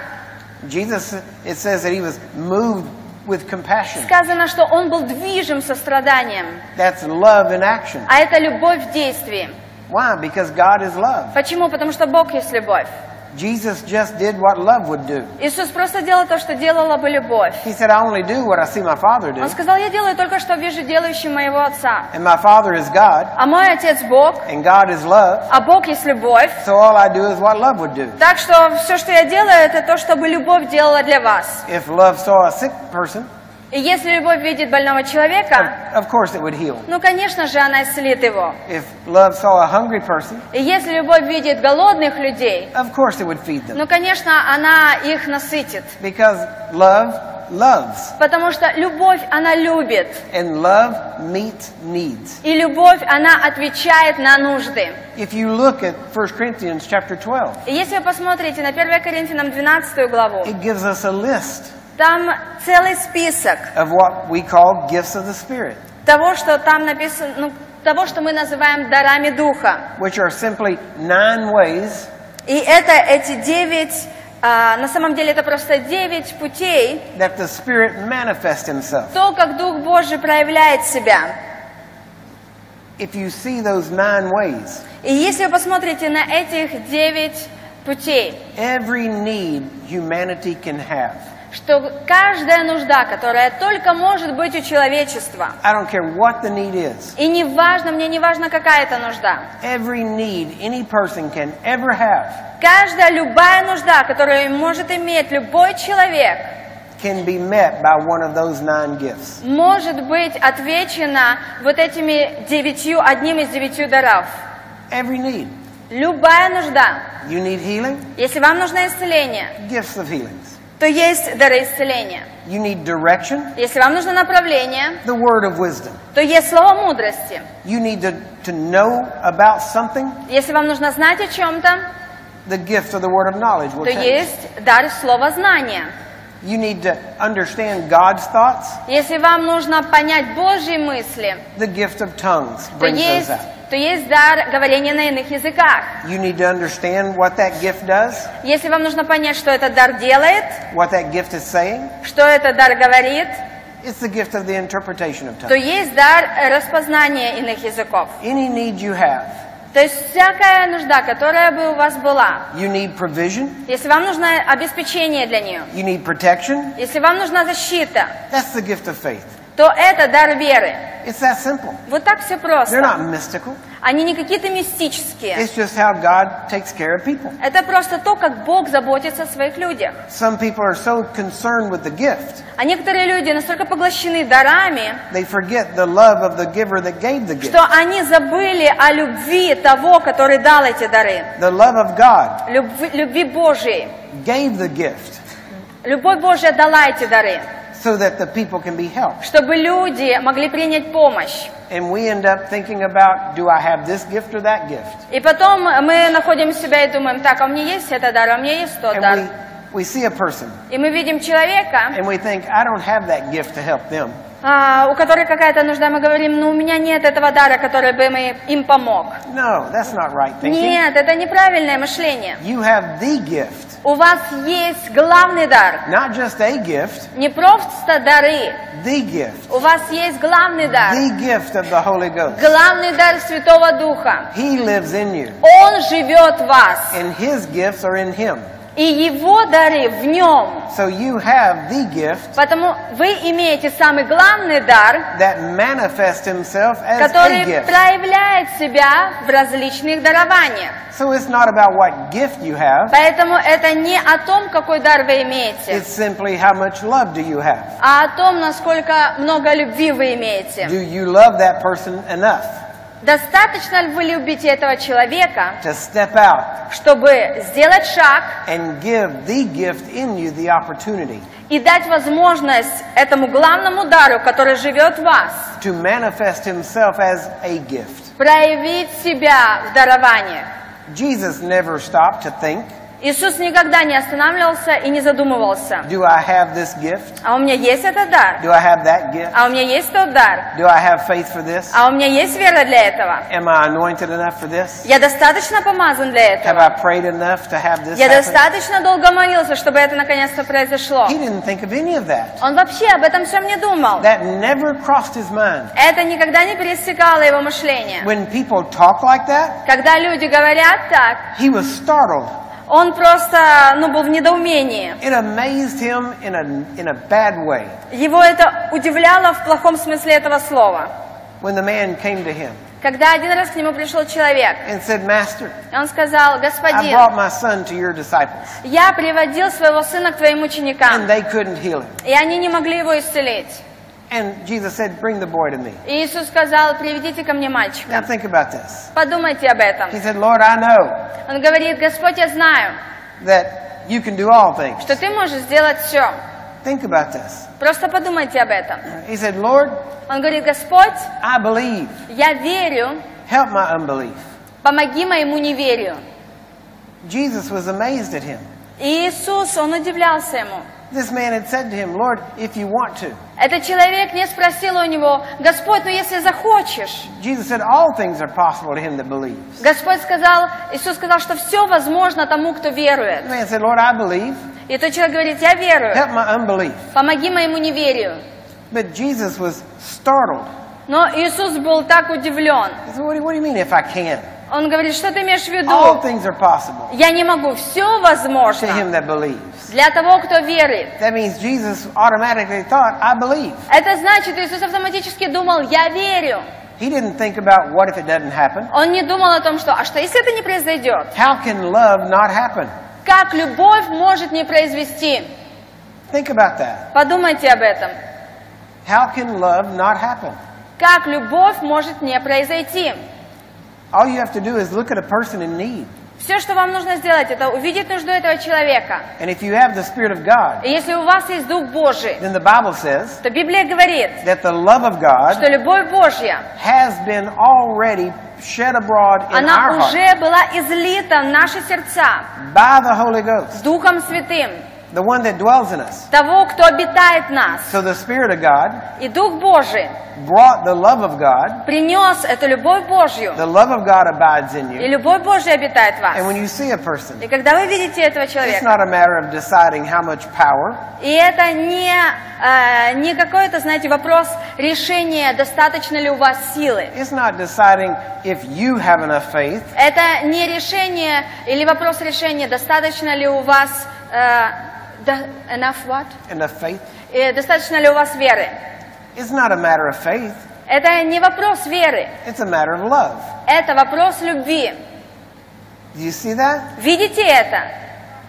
Jesus, it says that he was moved with compassion. Сказано, что он был движим состраданием, That's love in action. а это любовь в действии. Why? Because God is love. Почему? Потому что Бог есть любовь. Jesus just did what love would do. Иисус просто делал то, что делала бы любовь. He said, I only do what I see my Father do. Он сказал, я делаю только, что вижу делающим моего Отца. And my Father is God, А мой Отец Бог, and God is love. а Бог есть любовь. So all I do is what love would do. Так что все, что я делаю, это то, чтобы любовь делала для вас. If love saw a sick person, И если любовь видит больного человека, of course it would heal. ну, конечно же, она исцелит его. If love saw a hungry person, И если любовь видит голодных людей, of course it would feed them. ну, конечно, она их насытит. Because love loves. Потому что любовь, она любит. And love meets needs. И любовь, она отвечает на нужды. If you look at 1 Corinthians chapter 12, И если вы посмотрите на 1 Коринфянам 12 главу, it gives us a list там целый список of what we call gifts of the Spirit, того, что там написано, ну, того, что мы называем дарами Духа. which are simply nine ways И это эти девять, а, на самом деле это просто девять путей, that the Spirit manifests Himself. то, как Дух Божий проявляет себя. If you see those nine ways, И если вы посмотрите на этих девять путей, every need humanity can have, что каждая нужда, которая только может быть у человечества, I don't care what the need is, и не важно, мне не важно, какая это нужда, every need any person can ever have каждая, любая нужда, которую может иметь любой человек, can be met by one of those nine gifts. может быть отвечена вот этими девятью, одним из девятью даров. Every need. Любая нужда. You need healing? Если вам нужно исцеление, Gifts of healings. То есть дары исцеления. You need direction? Если вам нужно направление, The word of wisdom. то есть слово мудрости. You need to, to know about something? Если вам нужно знать о чем-то, The gift of the word of knowledge will то take. есть дар слова знания. You need to understand God's thoughts? Если вам нужно понять Божьи мысли, The gift of tongues то brings those есть, out. То есть дар говорения на иных языках. You need to understand what that gift does, Если вам нужно понять, что этот дар делает, what that gift is saying. что этот дар говорит, It's the gift of the interpretation of то есть дар распознания иных языков. Any need you have, То есть всякая нужда, которая бы у вас была, you need provision, если вам нужно обеспечение для нее, you need protection. если вам нужна защита, That's the gift of faith. То это дар веры. It's that simple. Вот так все They're просто. not mystical. Они не какие-то мистические. It's just how God takes care of people. Это просто то, как Бог заботится о своих людях. Some people are so concerned with the gift, А некоторые люди настолько поглощены дарами, they forget the love of the giver that gave the gift. что они забыли о любви того, который дал эти дары. The love of God Любви, любви Божьей. gave the gift Любовь Божья дала эти дары, so that the people can be helped. чтобы люди могли принять помощь. And we end up thinking about, do I have this gift or that gift? И потом мы находим себя и думаем, так, а у меня есть этот дар, а у меня есть тот And дар. we, we see a person И мы видим человека, and we think, I don't have that gift to help them. А, у которой какая-то нужда, мы говорим, ну у меня нет этого дара, который бы мы- им помог. No, that's not right thinking. Нет, это неправильное мышление. You have the gift, У вас есть главный дар. not just a gift, Не просто дары. the gift, У вас есть главный дар. the gift of the Holy Ghost. Главный дар Святого Духа. He lives in you, Он живет в вас. and His gifts are in Him. И Его дары в Нем. So you have the gift Потому вы имеете самый главный дар, that manifests Himself as a который gift. проявляет себя в различных дарованиях. So it's not about what gift you have, Поэтому это не о том, какой дар вы имеете, it's simply how much love do you have. а о том, насколько много любви вы имеете. Do you love that person enough Достаточно ли вы любите этого человека, to step out чтобы сделать шаг and give the gift in you the opportunity и дать возможность этому главному дару, который живет в вас, to manifest Himself as a gift? проявить себя в дарованиях. Jesus never stopped to think, Иисус никогда не останавливался и не задумывался. Do I have this gift? А у меня есть этот дар? Do I have that gift? А у меня есть тот дар? Do I have faith for this? А у меня есть вера для этого? Am I anointed enough for this? Я достаточно помазан для Have этого? I prayed enough to have this Я happen? достаточно долго молился, чтобы это наконец-то произошло. He didn't think of any of that. Он вообще об этом всем не думал. That never crossed his mind. Это никогда не пересекало его мышление. When people talk like that, Когда люди говорят так, he was startled. Он просто ну, был в недоумении. It amazed him in a, in a bad way Его это удивляло в плохом смысле этого слова. when the man came to him Когда один раз к нему пришел человек, and said, Master, он сказал, господин, я приводил своего сына к твоим and ученикам, they couldn't heal him. и они не могли его исцелить. And Jesus said, Bring the boy to me. Иисус сказал, приведите ко мне Now мальчика. think about this. Подумайте об этом. He said, Lord, I know Он говорит, Господь, я знаю, that you can do all things. что ты можешь сделать все. Think about this. Просто подумайте об этом. He said, Lord, Он говорит, Господь, I believe. я верю, Help my unbelief. помоги моему неверию. Jesus was amazed at him. Иисус, он удивлялся ему. This man had said to him, Lord, if you want to. Этот человек не спросил у него, Господь, ну если захочешь. Jesus said, All things are possible to him that believes. Господь сказал, Иисус сказал, что все возможно тому, кто верует. The man said, Lord, I believe. И тот человек говорит, я верую, Help my unbelief. помоги моему неверию. But Jesus was startled. Но Иисус был так удивлен. He said, What do you, what do you mean if I can? Он говорит, что ты имеешь в All виду? things are possible Я не могу, все to возможно him that believes. для того, кто верит. That means Jesus automatically thought, I believe. Это значит, Иисус автоматически думал, я верю. He didn't think about what if it doesn't happen. Он не думал о том, что, а что если это не произойдет? How can love not happen? Как любовь может не произвести? Think about that. Подумайте об этом. How can love not happen? Как любовь может не произойти? All you have to do is look at a person in need. Все, что вам нужно сделать, это увидеть нужду этого человека. And if you have the Spirit of God, И если у вас есть Дух Божий, then the Bible says то Библия говорит, that the love of God что любовь Божья, has been already shed abroad in она our уже была излита в наши сердца by the Holy Ghost, Духом Святым, the one that dwells in us. того, кто обитает в нас. So the Spirit of God И Дух Божий brought the love of God. принес эту любовь Божью. The love of God abides in И you. любовь Божья обитает в вас. And when you see a person, И когда вы видите этого it's человека, not a matter of deciding how much power, и это не, э, не какой-то, знаете, вопрос решения, достаточно ли у вас силы. it's not deciding if you have enough faith. Это не решение или вопрос решения, достаточно ли у вас э, enough what? Enough faith. Э, достаточно ли у вас веры. It's not a matter of faith. Это не вопрос веры, It's a matter of love. это вопрос любви. Do you see that? Видите это?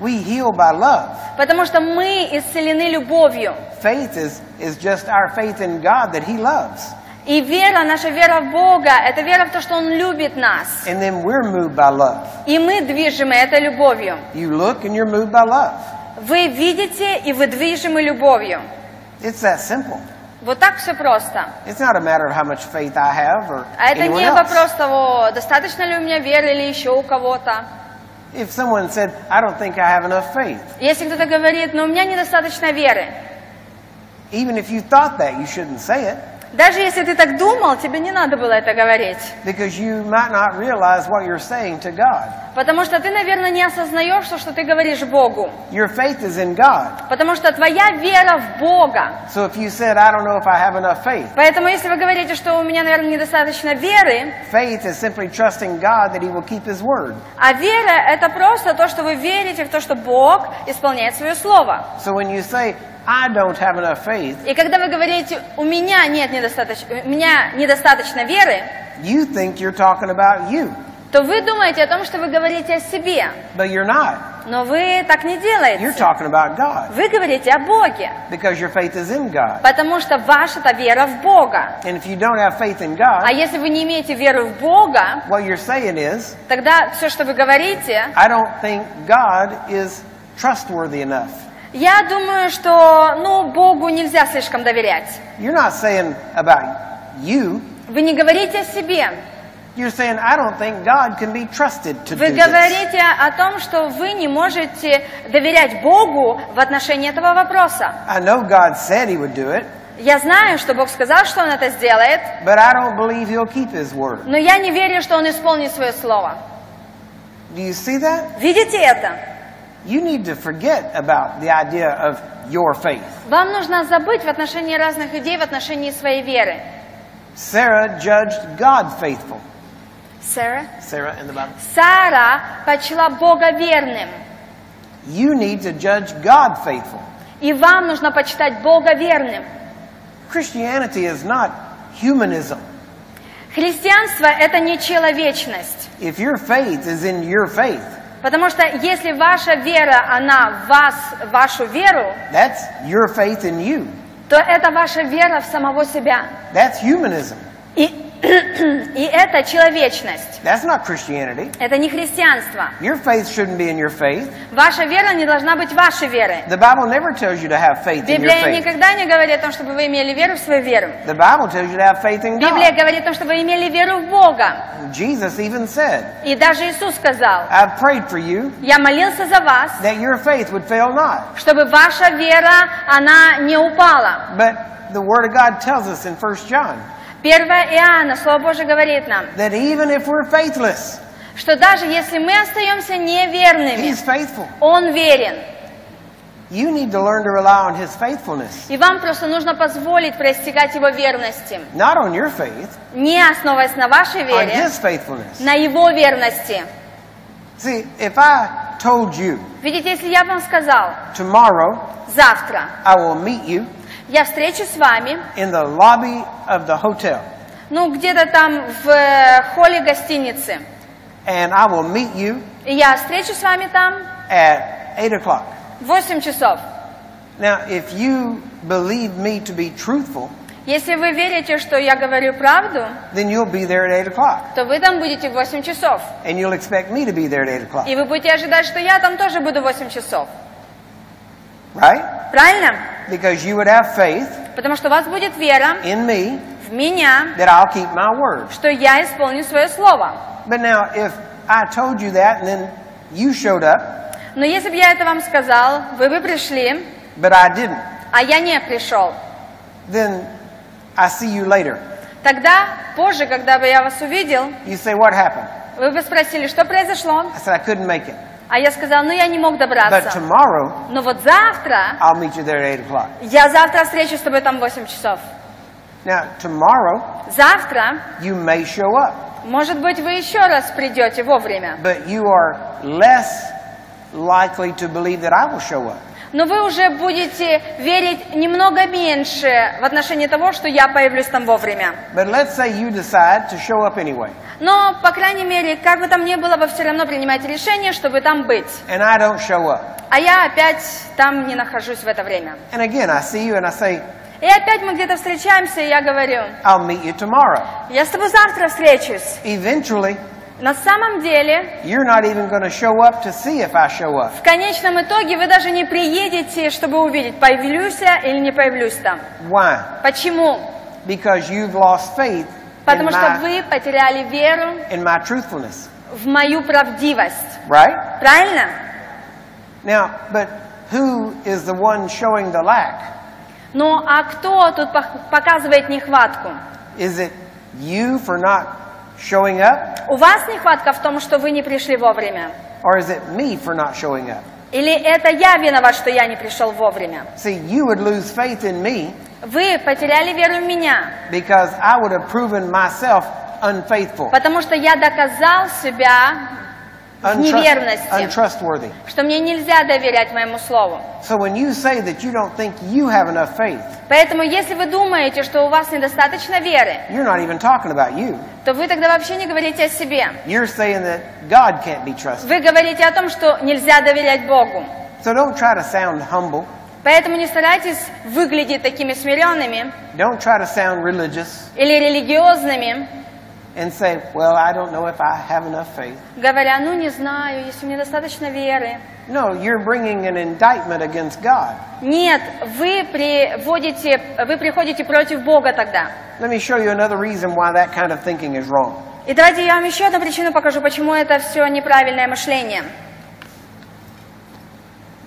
We heal by love. Потому что мы исцелены любовью. Faith is, is just our faith in God that He loves. И вера, наша вера в Бога, это вера в то, что Он любит нас. And then we're moved by love. И мы движимы этой любовью. You look and you're moved by love. Вы видите, и вы движимы любовью. It's that simple. Вот так все просто. It's not a matter of how much faith I have or А это не вопрос того, достаточно ли у меня веры или еще у кого-то. If someone said, I don't think I have enough faith, Если кто-то говорит, но у меня недостаточно веры. even if you thought that, you shouldn't say it Даже если ты так думал, тебе не надо было это говорить. because you might not realize what you're saying to God. Потому что ты, наверное, не осознаешь то, что ты говоришь Богу. Your faith is in God. Потому что твоя вера в Бога. So if you said, I don't know if I have enough faith, Поэтому если вы говорите, что у меня, наверное, недостаточно веры, faith is simply trusting God that He will keep His word. а вера – это просто то, что вы верите в то, что Бог исполняет свое слово. So when you say, I don't have enough faith, И когда вы говорите, у меня нет недостаточно, у меня недостаточно веры, you think you're talking about you, то вы думаете о том, что вы говорите о себе. but you're not. Но вы так не You're делаете. talking about God Вы говорите о Боге, because your faith is in God. потому что ваша-то вера в Бога. And if you don't have faith in А God, если вы не имеете веры в Бога, what you're saying is, тогда все, что вы говорите, I don't think God is trustworthy enough. Я думаю, что, ну, Богу нельзя слишком доверять. You're not saying about you, Вы не говорите о себе. You're saying, I don't think God can be trusted to Вы do this. говорите о том, что вы не можете доверять Богу в отношении этого вопроса. I know God said He would do it, Я знаю, что Бог сказал, что Он это сделает, but I don't believe He'll keep His word. но я не верю, что Он исполнит свое слово. Do you see that? Видите это? You need to forget about the idea of your faith. Вам нужно забыть в отношении разных идей, в отношении своей веры. Sarah judged God faithful. Сара? Sarah in the Bible. Сара почла Бога верным. You need to judge God faithful. И вам нужно почитать Бога верным. Christianity is not humanism. Христианство – это не человечность. If your faith is in your faith, Потому что если ваша вера, она в вас, вашу веру, that's your faith in you. то это ваша вера в самого себя. That's humanism. И, и это человечность. That's not Christianity. Это не христианство. Your faith shouldn't be in your faith. Ваша вера не должна быть вашей верой. The Bible never tells you to have faith in your Библия faith. никогда не говорит о том, чтобы вы имели веру в свою веру. The Bible tells you to have faith in Библия God. говорит о том, чтобы вы имели веру в Бога. Jesus even said, И даже Иисус сказал, I've prayed for you я молился за вас, that your faith would fail not. чтобы ваша вера, она не упала. But the Word of God tells us in 1 John 1 Иоанна, Слово Божие говорит нам, that even if we're faithless, что даже если мы остаемся неверными, He's faithful. Он верен. You need to learn to rely on His faithfulness, И вам просто нужно позволить простигать Его верности, not on your faith, не основываясь на вашей on вере, His faithfulness. на Его верности. See, if I told you Видите, если я вам сказал, tomorrow завтра I will meet you я встречусь с вами, in the lobby of the hotel, ну, где-то там в э, холле гостиницы, and I will meet you и я встречусь с вами там at 8 o'clock. в 8 часов. Now, if you believe me to be truthful, Если вы верите, что я говорю правду, then you'll be there at 8 o'clock. то вы там будете в 8 часов. And you'll expect me to be there at 8 o'clock. И вы будете ожидать, что я там тоже буду в 8 часов. Right? Правильно? Because you would have faith Потому что у вас будет вера in me в меня, that I'll keep my word. что я исполню свое слово. But now, if I told you that and then you showed up, Но если бы я это вам сказал, вы бы пришли, but I didn't, а я не пришел, then I see you later. тогда, позже, когда бы я вас увидел, You say, What happened? вы бы спросили, что произошло? I said, I couldn't make it. А я сказал, ну я не мог But добраться. tomorrow, Но вот завтра, I'll meet you there at 8 o'clock. я завтра встречусь с тобой там в 8 часов. Now, tomorrow, Завтра, you may show up, может быть, вы еще раз придете вовремя. but you are less likely to believe that I will show up. Но вы уже будете верить немного меньше в отношении того, что я появлюсь там вовремя. But let's say you decide to show up anyway, Но, по крайней мере, как бы там ни было, вы все равно принимаете решение, чтобы там быть. and I don't show up. А я опять там не нахожусь в это время. And again, I see you and I say, И опять мы где-то встречаемся, и я говорю, I'll meet you tomorrow. я с тобой завтра встречусь. Eventually, На самом деле, you're not even going to show up to see if I show up. в конечном итоге вы даже не приедете, чтобы увидеть, появлюсь я или не появлюсь там. Why? Почему? Because you've lost faith in Потому что вы потеряли веру in my truthfulness. в мою правдивость. Right? Правильно? Now, but who is the one showing the lack? Ну а кто тут показывает нехватку? Is it you for not showing up? У вас нехватка в том, что вы не пришли вовремя? Or is it me for not showing up? Или это я виноват, что я не пришел вовремя? See, you would lose faith in me Вы потеряли веру в меня, because I would have proven myself unfaithful, потому что я доказал себя в неверности, untrustworthy. что мне нельзя доверять моему слову. So when you say that you don't think you have enough faith, Поэтому, если вы думаете, что у вас недостаточно веры, you're not even talking about you. то вы тогда вообще не говорите о себе. You're saying that God can't be trusted. Вы говорите о том, что нельзя доверять Богу. So don't try to sound humble. Поэтому не старайтесь выглядеть такими смиренными Don't try to sound religious или религиозными, and say, well, I don't know if I have enough faith. говоря, ну не знаю, если мне достаточно веры. No, you're bringing an indictment against God. Нет, вы приводите, вы приходите против Бога тогда. Let me show you another reason why that kind of thinking is wrong. И давайте я вам еще одну причину покажу, почему это все неправильное мышление.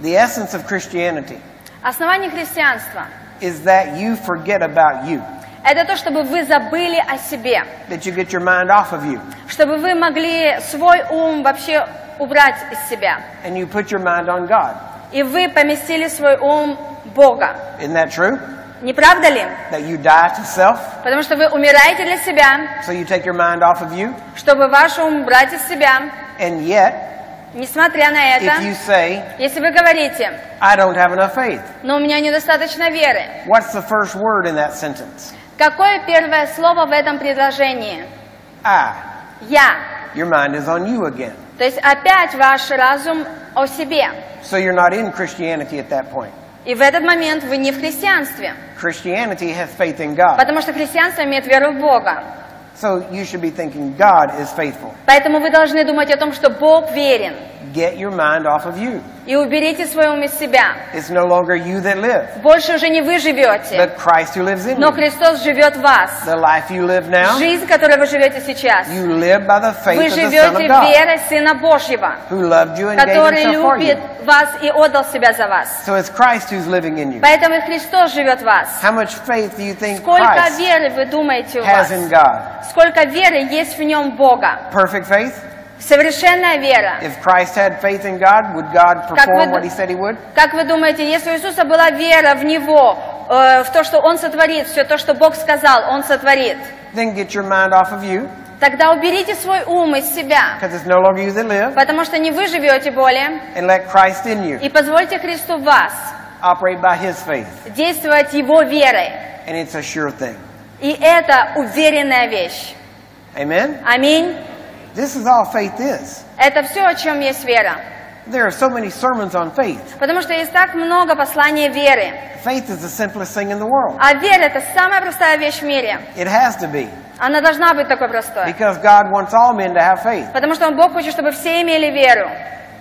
The essence of Christianity Основание христианства is that you forget about you, – Это то, чтобы вы забыли о себе, that you get your mind off of you, чтобы вы могли свой ум вообще убрать из себя. and you put your mind on God. И вы поместили свой ум Бога. Isn't that true? Не правда ли? That you die to self, Потому что вы умираете для себя, so you take your mind off of you, чтобы ваш ум убрать из себя. and yet, Несмотря на это, if you say, если вы говорите, I don't have enough faith, но у меня недостаточно веры, what's the first word in that sentence? Какое первое слово в этом предложении? I. Я. Your mind is on you again. То есть опять ваш разум о себе. So you're not in Christianity at that point. И в этот момент вы не в христианстве. Christianity has faith in God. Потому что христианство имеет веру в Бога. So you should be thinking God is faithful. Поэтому вы должны думать о том, что Бог верен. Get your mind off of you. И уберите свой ум из себя. It's no longer you that live, Больше уже не вы живете, but Christ who lives in но you. Христос живет в вас. The life you live now, Жизнь, которой вы живете сейчас. you live by the faith Вы of the Son живете of God, верой Сына Божьего, who loved you and gave который for любит you. вас и отдал себя за вас. So it's Christ who's living in you. Поэтому Христос живет в вас. How much faith do you think Сколько Christ веры вы думаете у has вас? in God? Сколько веры есть в нем Бога? Perfect faith? Совершенная вера. If Christ had faith in God, would God perform what he said he would? Как вы думаете, если у Иисуса была вера в Него, э, в то, что Он сотворит, все то, что Бог сказал, Он сотворит, Then get your mind off of you, тогда уберите свой ум из себя, no live, потому что не вы живете более, and let Christ in you и позвольте Христу в вас operate by his faith. действовать Его верой. And it's a sure thing. И это уверенная вещь. Amen? Аминь. This is all faith is. Это все, о чем есть вера. There are so many sermons on faith. Потому что есть так много посланий веры. Faith is the simplest thing in the world. А вера – это самая простая вещь в мире. It has to be, Она должна быть такой простой. because God wants all men to have faith. Потому что Бог хочет, чтобы все имели веру.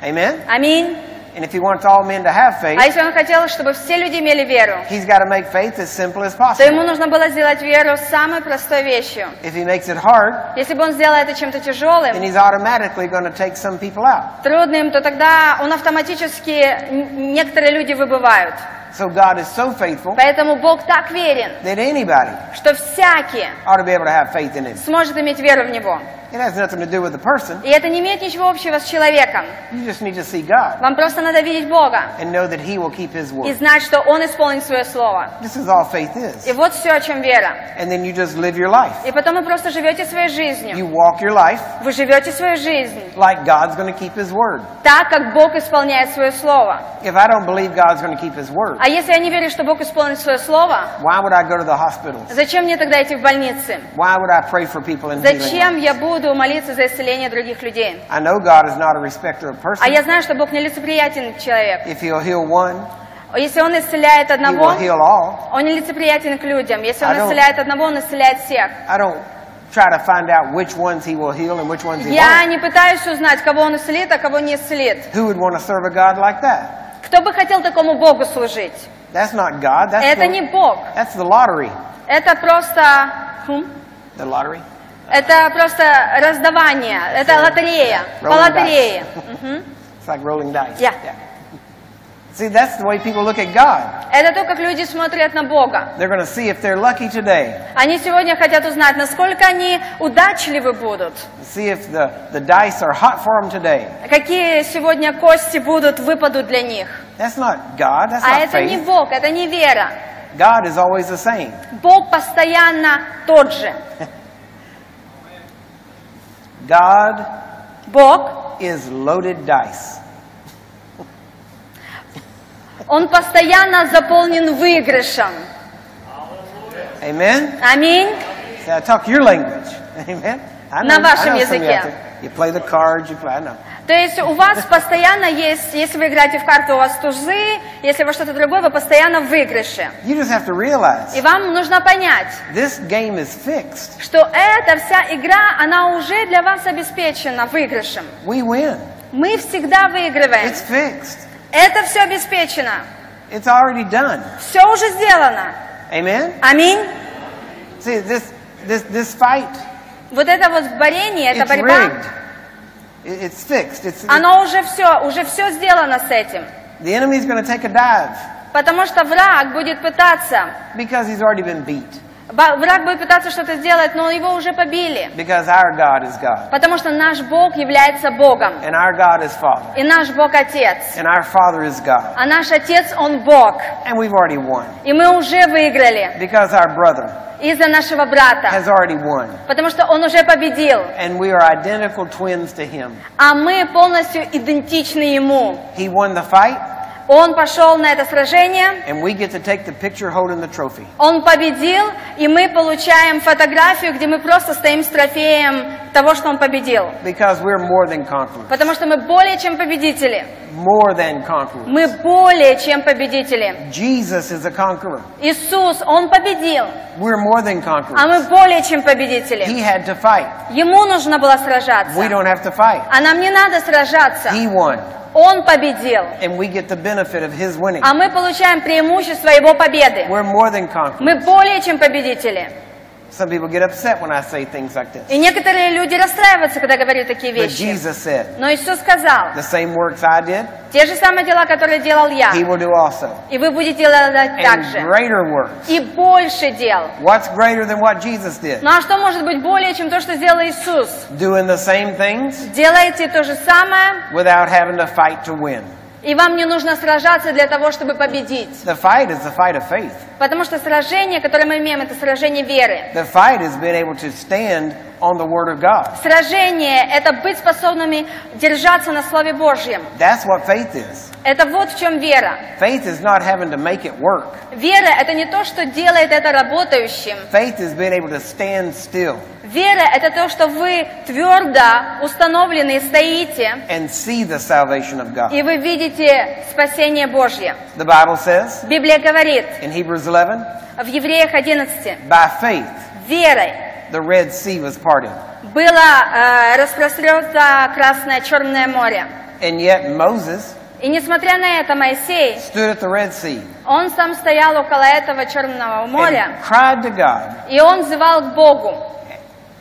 Amen? Аминь. And if he wants all men to have А faith, если Он хотел, чтобы все люди имели веру, he's got to make faith as simple as то ему possible. нужно было сделать веру самой простой вещью. If he makes it hard, Если бы он сделал это чем-то then тяжелым, he's automatically going to take some people out. трудным, то тогда он автоматически некоторые люди выбывают. So God is so faithful Поэтому Бог так верен, that anybody что всякий ought to be able to have faith in him. сможет иметь веру в Него. It has nothing to do with the person. И это не имеет ничего общего с человеком. You just need to see God Вам просто надо видеть Бога and know that he will keep his и word. знать, что Он исполнит свое слово. This is all faith is. И вот все, о чем вера. And then you just live your life. И потом вы просто живете своей You жизнью. walk your life Вы живете свою жизнь like God's going to keep his word. так, как Бог исполняет свое слово. If I don't believe God's going to keep his word, А если я не верю, что Бог исполнит свое слово, why would I go to the hospitals? зачем мне тогда идти в больницы? Why would I pray for people in healing? Зачем я буду молиться за исцеление других людей? I know God is not a respecter of А я знаю, что Бог нелицеприятен к человеку. If he'll heal one, Если Он исцеляет he одного, will heal all. Он нелицеприятен к людям. Если Он I don't- исцеляет одного, Он исцеляет всех. I don't try to find out which ones he will heal and which ones he Я won't. не пытаюсь узнать, кого Он исцелит, а кого не исцелит. Who would want to serve a God like that? Кто бы хотел такому Богу служить? That's not God. That's Это не the, Бог. that's the lottery. Это просто... хм? The lottery. Это просто раздавание. Это лотерея. По Rolling лотерее. It's like rolling dice. Yeah. See, that's the way people look at God. Это то, как люди смотрят на Бога. They're going to see if they're lucky today. Они сегодня хотят узнать, насколько они удачливы будут. See if the, the dice are hot for them today. Какие сегодня кости будут, выпадут для них. That's not God. That's А not это не faith. Бог, это не вера. God is always the same. Бог постоянно тот же. *laughs* God Бог, is loaded dice. *laughs* Он постоянно заполнен выигрышем. Amen? Аминь. See, I talk your language. *laughs* Amen? На вашем языке. out there. You play the cards, you play, I know. То есть у вас постоянно есть, если вы играете в карту, у вас тузы, если вы что-то другое, вы постоянно в выигрыше. You just have to realize И вам нужно понять, this game is fixed. что эта вся игра, она уже для вас обеспечена выигрышем. We win. Мы всегда выигрываем. It's fixed. Это все обеспечено. It's already done. Все уже сделано. Amen? Аминь. See, this, this, this fight Вот это вот борение, это борьба, It's fixed. It's, оно уже все, уже все сделано с этим. the going to take a dive Потому что враг будет пытаться, because he's already been beat. Враг будет пытаться что-то сделать, но его уже побили. Because our God is God. Потому что наш Бог является Богом. And our God is Father. И наш Бог Отец. And our Father is God. А наш Отец, Он Бог. And we've already won. И мы уже выиграли Because our brother из-за нашего брата. has already won. Потому что Он уже победил. And we are identical twins to him. А мы полностью идентичны Ему. He won the fight, Он пошел на это сражение, and we get to take the picture holding the trophy. Он победил, и мы получаем фотографию, где мы просто стоим с трофеем того, что Он победил. Because we're more than conquerors. Потому что мы более чем победители. More than conquerors. Мы более чем победители. Jesus is a conqueror. Иисус, Он победил, We're more than а мы более чем победители. He had to fight. Ему нужно было сражаться. We don't have to fight. А нам не надо сражаться. He won. Он победил. And we get the benefit of his winning. А мы получаем преимущество Его победы. We're more than conquerors. Мы более чем победители. Some people get upset when I say things like this. И некоторые люди расстраиваются, когда говорю такие But вещи. Jesus said, Но Иисус сказал, the same works I did, те же самые дела, которые делал я, he will do also. и вы будете делать так And же. greater works. И больше дел. What's greater than what Jesus did? Ну а что может быть более, чем то, что сделал Иисус? Doing the same things Делаете то же самое, without having to fight to win. И вам не нужно сражаться для того, чтобы победить. The fight is the fight of faith. Потому что сражение, которое мы имеем, это сражение веры. The fight is being able to stand on the Word of God. Сражение – это быть способными держаться на Слове Божьем. That's what faith is. Это вот в чем вера. Faith is not having to make it work. Вера – это не то, что делает это работающим. Faith is being able to stand still Вера – это то, что вы твердо установлены стоите, and see the salvation of God. и вы видите спасение Божье. The Bible says Библия говорит in Hebrews 11, в Евреях 11, by faith верой the Red Sea was parted. было э, распрострето Красное Черное море. And yet Moses И несмотря на это, Моисей, stood at the Red Sea он сам стоял около этого Черного моря, and cried to God. и он взывал к Богу.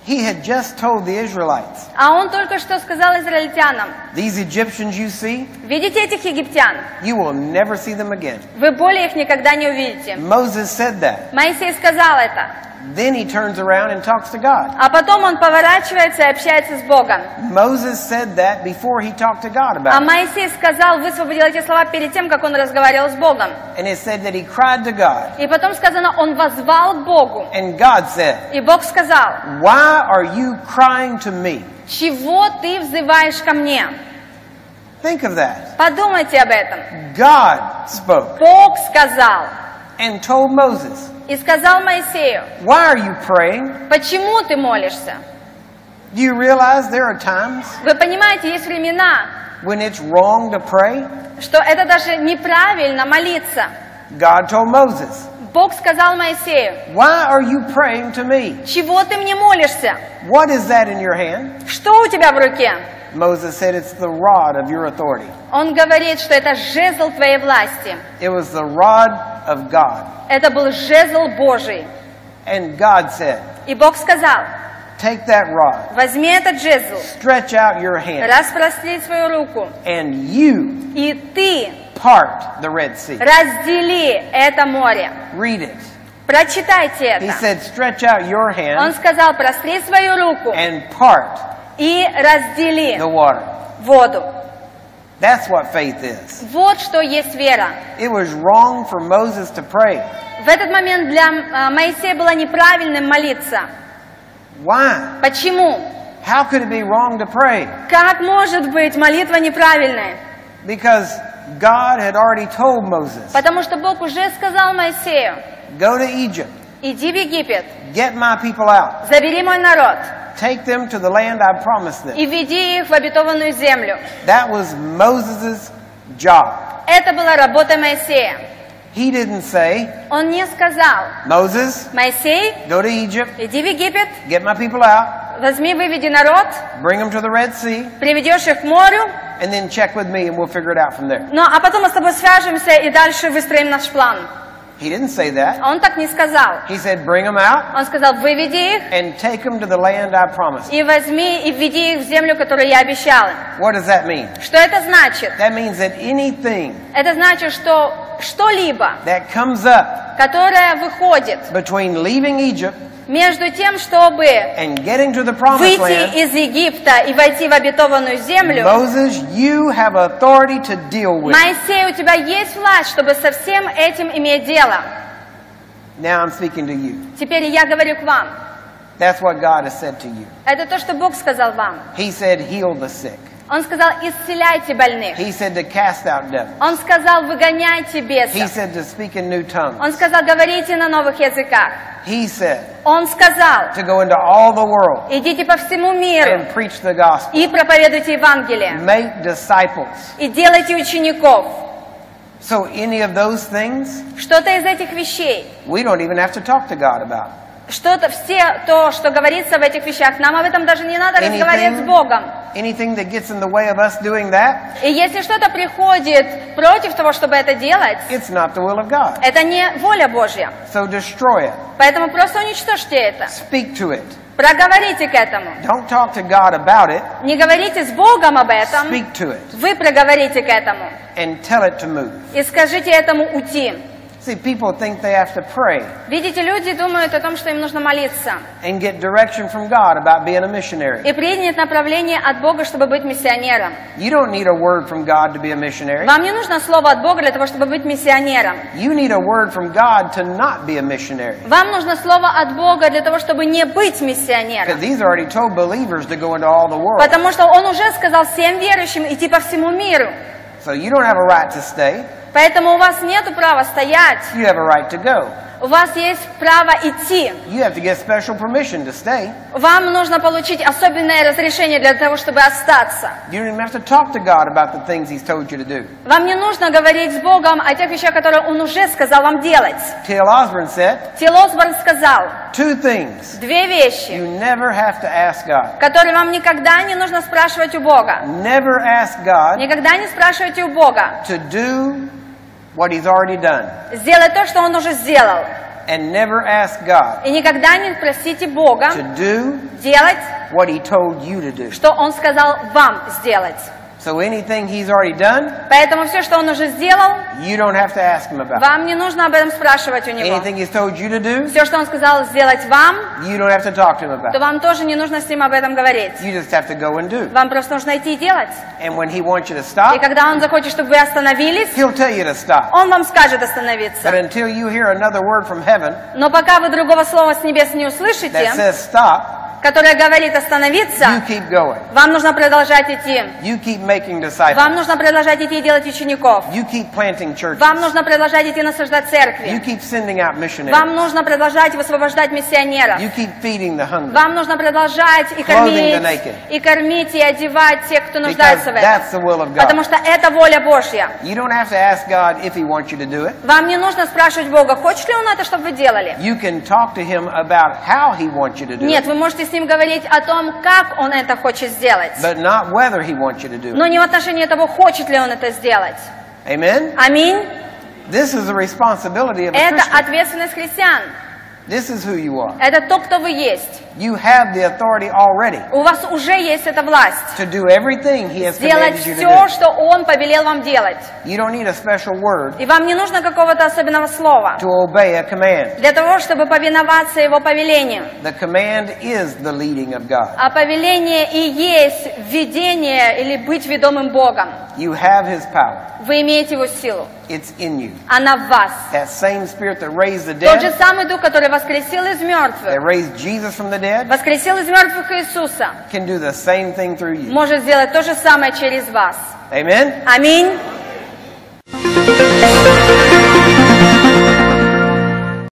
He had just told the Israelites, А он только что сказал израильтянам, These Egyptians you see, видите этих египтян? you will never see them again. Вы более их никогда не увидите. Moses said that. Моисей сказал это. Then he turns around and talks to God. А потом он поворачивается и общается с Богом. Moses said that before he talked to God А about it. Моисей сказал, высвободил эти слова перед тем, как он разговаривал с Богом. And it said that he cried to God. И потом сказано, он возвал к Богу. And God said, И Бог сказал, Why are you crying to me? чего ты взываешь ко мне? Think of that. Подумайте об этом. God spoke Бог сказал. And told Moses, И сказал Моисею, Why are you praying? почему ты молишься? Do you realize there are times Вы понимаете, есть времена, when it's wrong to pray? что это даже неправильно молиться. God told Moses, Бог сказал Моисею, Why are you praying to me? чего ты мне молишься? What is that in your hand? Что у тебя в руке? Moses said, It's the rod of your authority. Он говорит, что это жезл твоей власти. It was the rod of God. Это был жезл Божий. And God said, И Бог сказал, Take that rod, возьми этот жезл, stretch out your hand, распростри свою руку, and you и ты part the Red Sea. раздели это море. Read it. Прочитайте He это. said, Stretch out your Он hand сказал, простри свою руку and part и раздели the water. воду. That's what faith is. Вот что есть вера. It was wrong for Moses to pray. В этот момент для э, Моисея было неправильным молиться. Why? Почему? How could it be wrong to pray? Как может быть молитва неправильной? Because God had already told Moses, Потому что Бог уже сказал Моисею, Go to Egypt, иди в Египет, get my people out, забери мой народ take them to the land I promised them. и веди их в обетованную землю. That was Moses' job. Это была работа Моисея. He didn't say, Он не сказал, Moses, Моисей, go to Egypt, иди в Египет, get my people out, возьми, выведи народ, bring them to the Red Sea, приведешь их к морю, and then check with me and we'll figure it out from there. ну а потом мы с тобой свяжемся и дальше выстроим наш план. He didn't say that. Он так не сказал. He said, Bring them out Он сказал, выведи их and take them to the land I promised. и возьми и введи их в землю, которую я обещал. What does that mean? Что это значит? That means that anything Это значит, что что-либо, that comes up которое выходит between leaving Egypt между тем, чтобы выйти из Египта и войти в обетованную землю, Moses, you have authority to deal with. Моисей, у тебя есть власть, чтобы со всем этим иметь дело. Now I'm speaking to you. Теперь я говорю к вам. That's what God has said to you. Это то, что Бог сказал вам. He said, Heal the sick. Он сказал, исцеляйте больных. He said to cast out devils. Он сказал, выгоняйте He бесов. said to speak in new tongues. Он сказал, говорите на новых языках. He said Он сказал, to go into all the world идите по всему миру and preach the gospel. и проповедуйте Евангелие. Make disciples. И делайте учеников. So any of those things, Что-то из этих вещей, we don't even have to talk to God about. Что-то, все то, что говорится в этих вещах, нам об этом даже не надо разговаривать с Богом. anything that gets in the way of us doing that, И если что-то приходит против того, чтобы это делать, it's not the will of God. это не воля Божья. So destroy it. Поэтому просто уничтожьте это. Speak to it. Проговорите к этому. Don't talk to God about it. Не говорите с Богом об этом. Speak to it Вы проговорите к этому. and tell it to move. И скажите этому уйти. See, people think they have to pray Видите, люди думают о том, что им нужно молиться. and get direction from God about being a missionary. И принять направление от Бога, чтобы быть миссионером. You don't need a word from God to be a missionary. Вам не нужно слово от Бога для того, чтобы быть миссионером. You need a word from God to not be a missionary. Вам нужно слово от Бога для того, чтобы не быть Because миссионером. He's already told believers to go into all the world. Потому что Он уже сказал всем верующим идти по всему миру. So you don't have a right to stay. Поэтому у вас нет права стоять. You have a right to go. У вас есть право идти. You have to get special permission to stay. Вам нужно получить особенное разрешение для того, чтобы остаться. You don't even have to talk to God about the things He's told you to do. Вам не нужно говорить с Богом о тех вещах, которые Он уже сказал вам делать. T.L. Osborne said, Тил Осборн сказал two things две вещи, you never have to ask God. которые вам никогда не нужно спрашивать у Бога. Never ask God Никогда не спрашивайте у Бога. to do what He's already done. Сделать то, что Он уже сделал. And never ask God И никогда не просите Бога to do делать, what He told you to do. что Он сказал вам сделать. So anything He's already done, Поэтому все, что Он уже сделал, you don't have to ask Him about. вам не нужно об этом спрашивать у Него. Anything He's told you to do, Все, что Он сказал сделать вам, you don't have to talk to Him то about. вам тоже не нужно с Ним об этом говорить. You just have to go and do. Вам просто нужно идти и делать. And when He wants you to И stop, когда Он захочет, чтобы вы остановились, He'll tell you to stop. Он вам скажет But остановиться. until you hear another word from heaven Но пока вы другого слова с небес не услышите, that says stop, которое говорит you остановиться, keep going. вам нужно продолжать идти. You keep making disciples. Вам нужно продолжать идти и делать учеников. You keep planting churches. Вам нужно продолжать идти насаждать You церкви. keep sending out Вам missionaries. нужно продолжать высвобождать миссионеров. You keep feeding the hungry. Вам нужно продолжать и Clothing the кормить, naked. и кормить, и одевать тех, кто Because нуждается в that's the этом. will of Потому God. что это воля Божья. You don't have to ask God if He wants you to do it. Вам не нужно спрашивать Бога, хочет ли Он это, чтобы вы делали. You can talk to Him about how He wants you to do Нет, it, вы можете с Ним говорить о том, как Он это хочет сделать. but not whether He wants you to do Но не в отношении того, хочет ли Он это сделать. Amen? Аминь. This is the responsibility of a Это ответственность христиан. This is who you are. Это то, кто вы есть. You have the authority already У вас уже есть эта власть. to do everything He has Сделать commanded you to все, do. что Он повелел вам делать. You don't need a special word И вам не нужно какого-то особенного слова to obey a command. для того, чтобы повиноваться Его повелению. The command is the leading of God. А повеление и есть введение или быть ведомым Богом. You have His power. Вы имеете Его силу. It's in you. Она в вас. That same Spirit that raised the Тот же dead, самый Дух, который воскресил из that мертвых, raised Jesus from the dead, воскресил из мертвых Иисуса, can do the same thing through you. может сделать то же самое через вас. Amen? Аминь.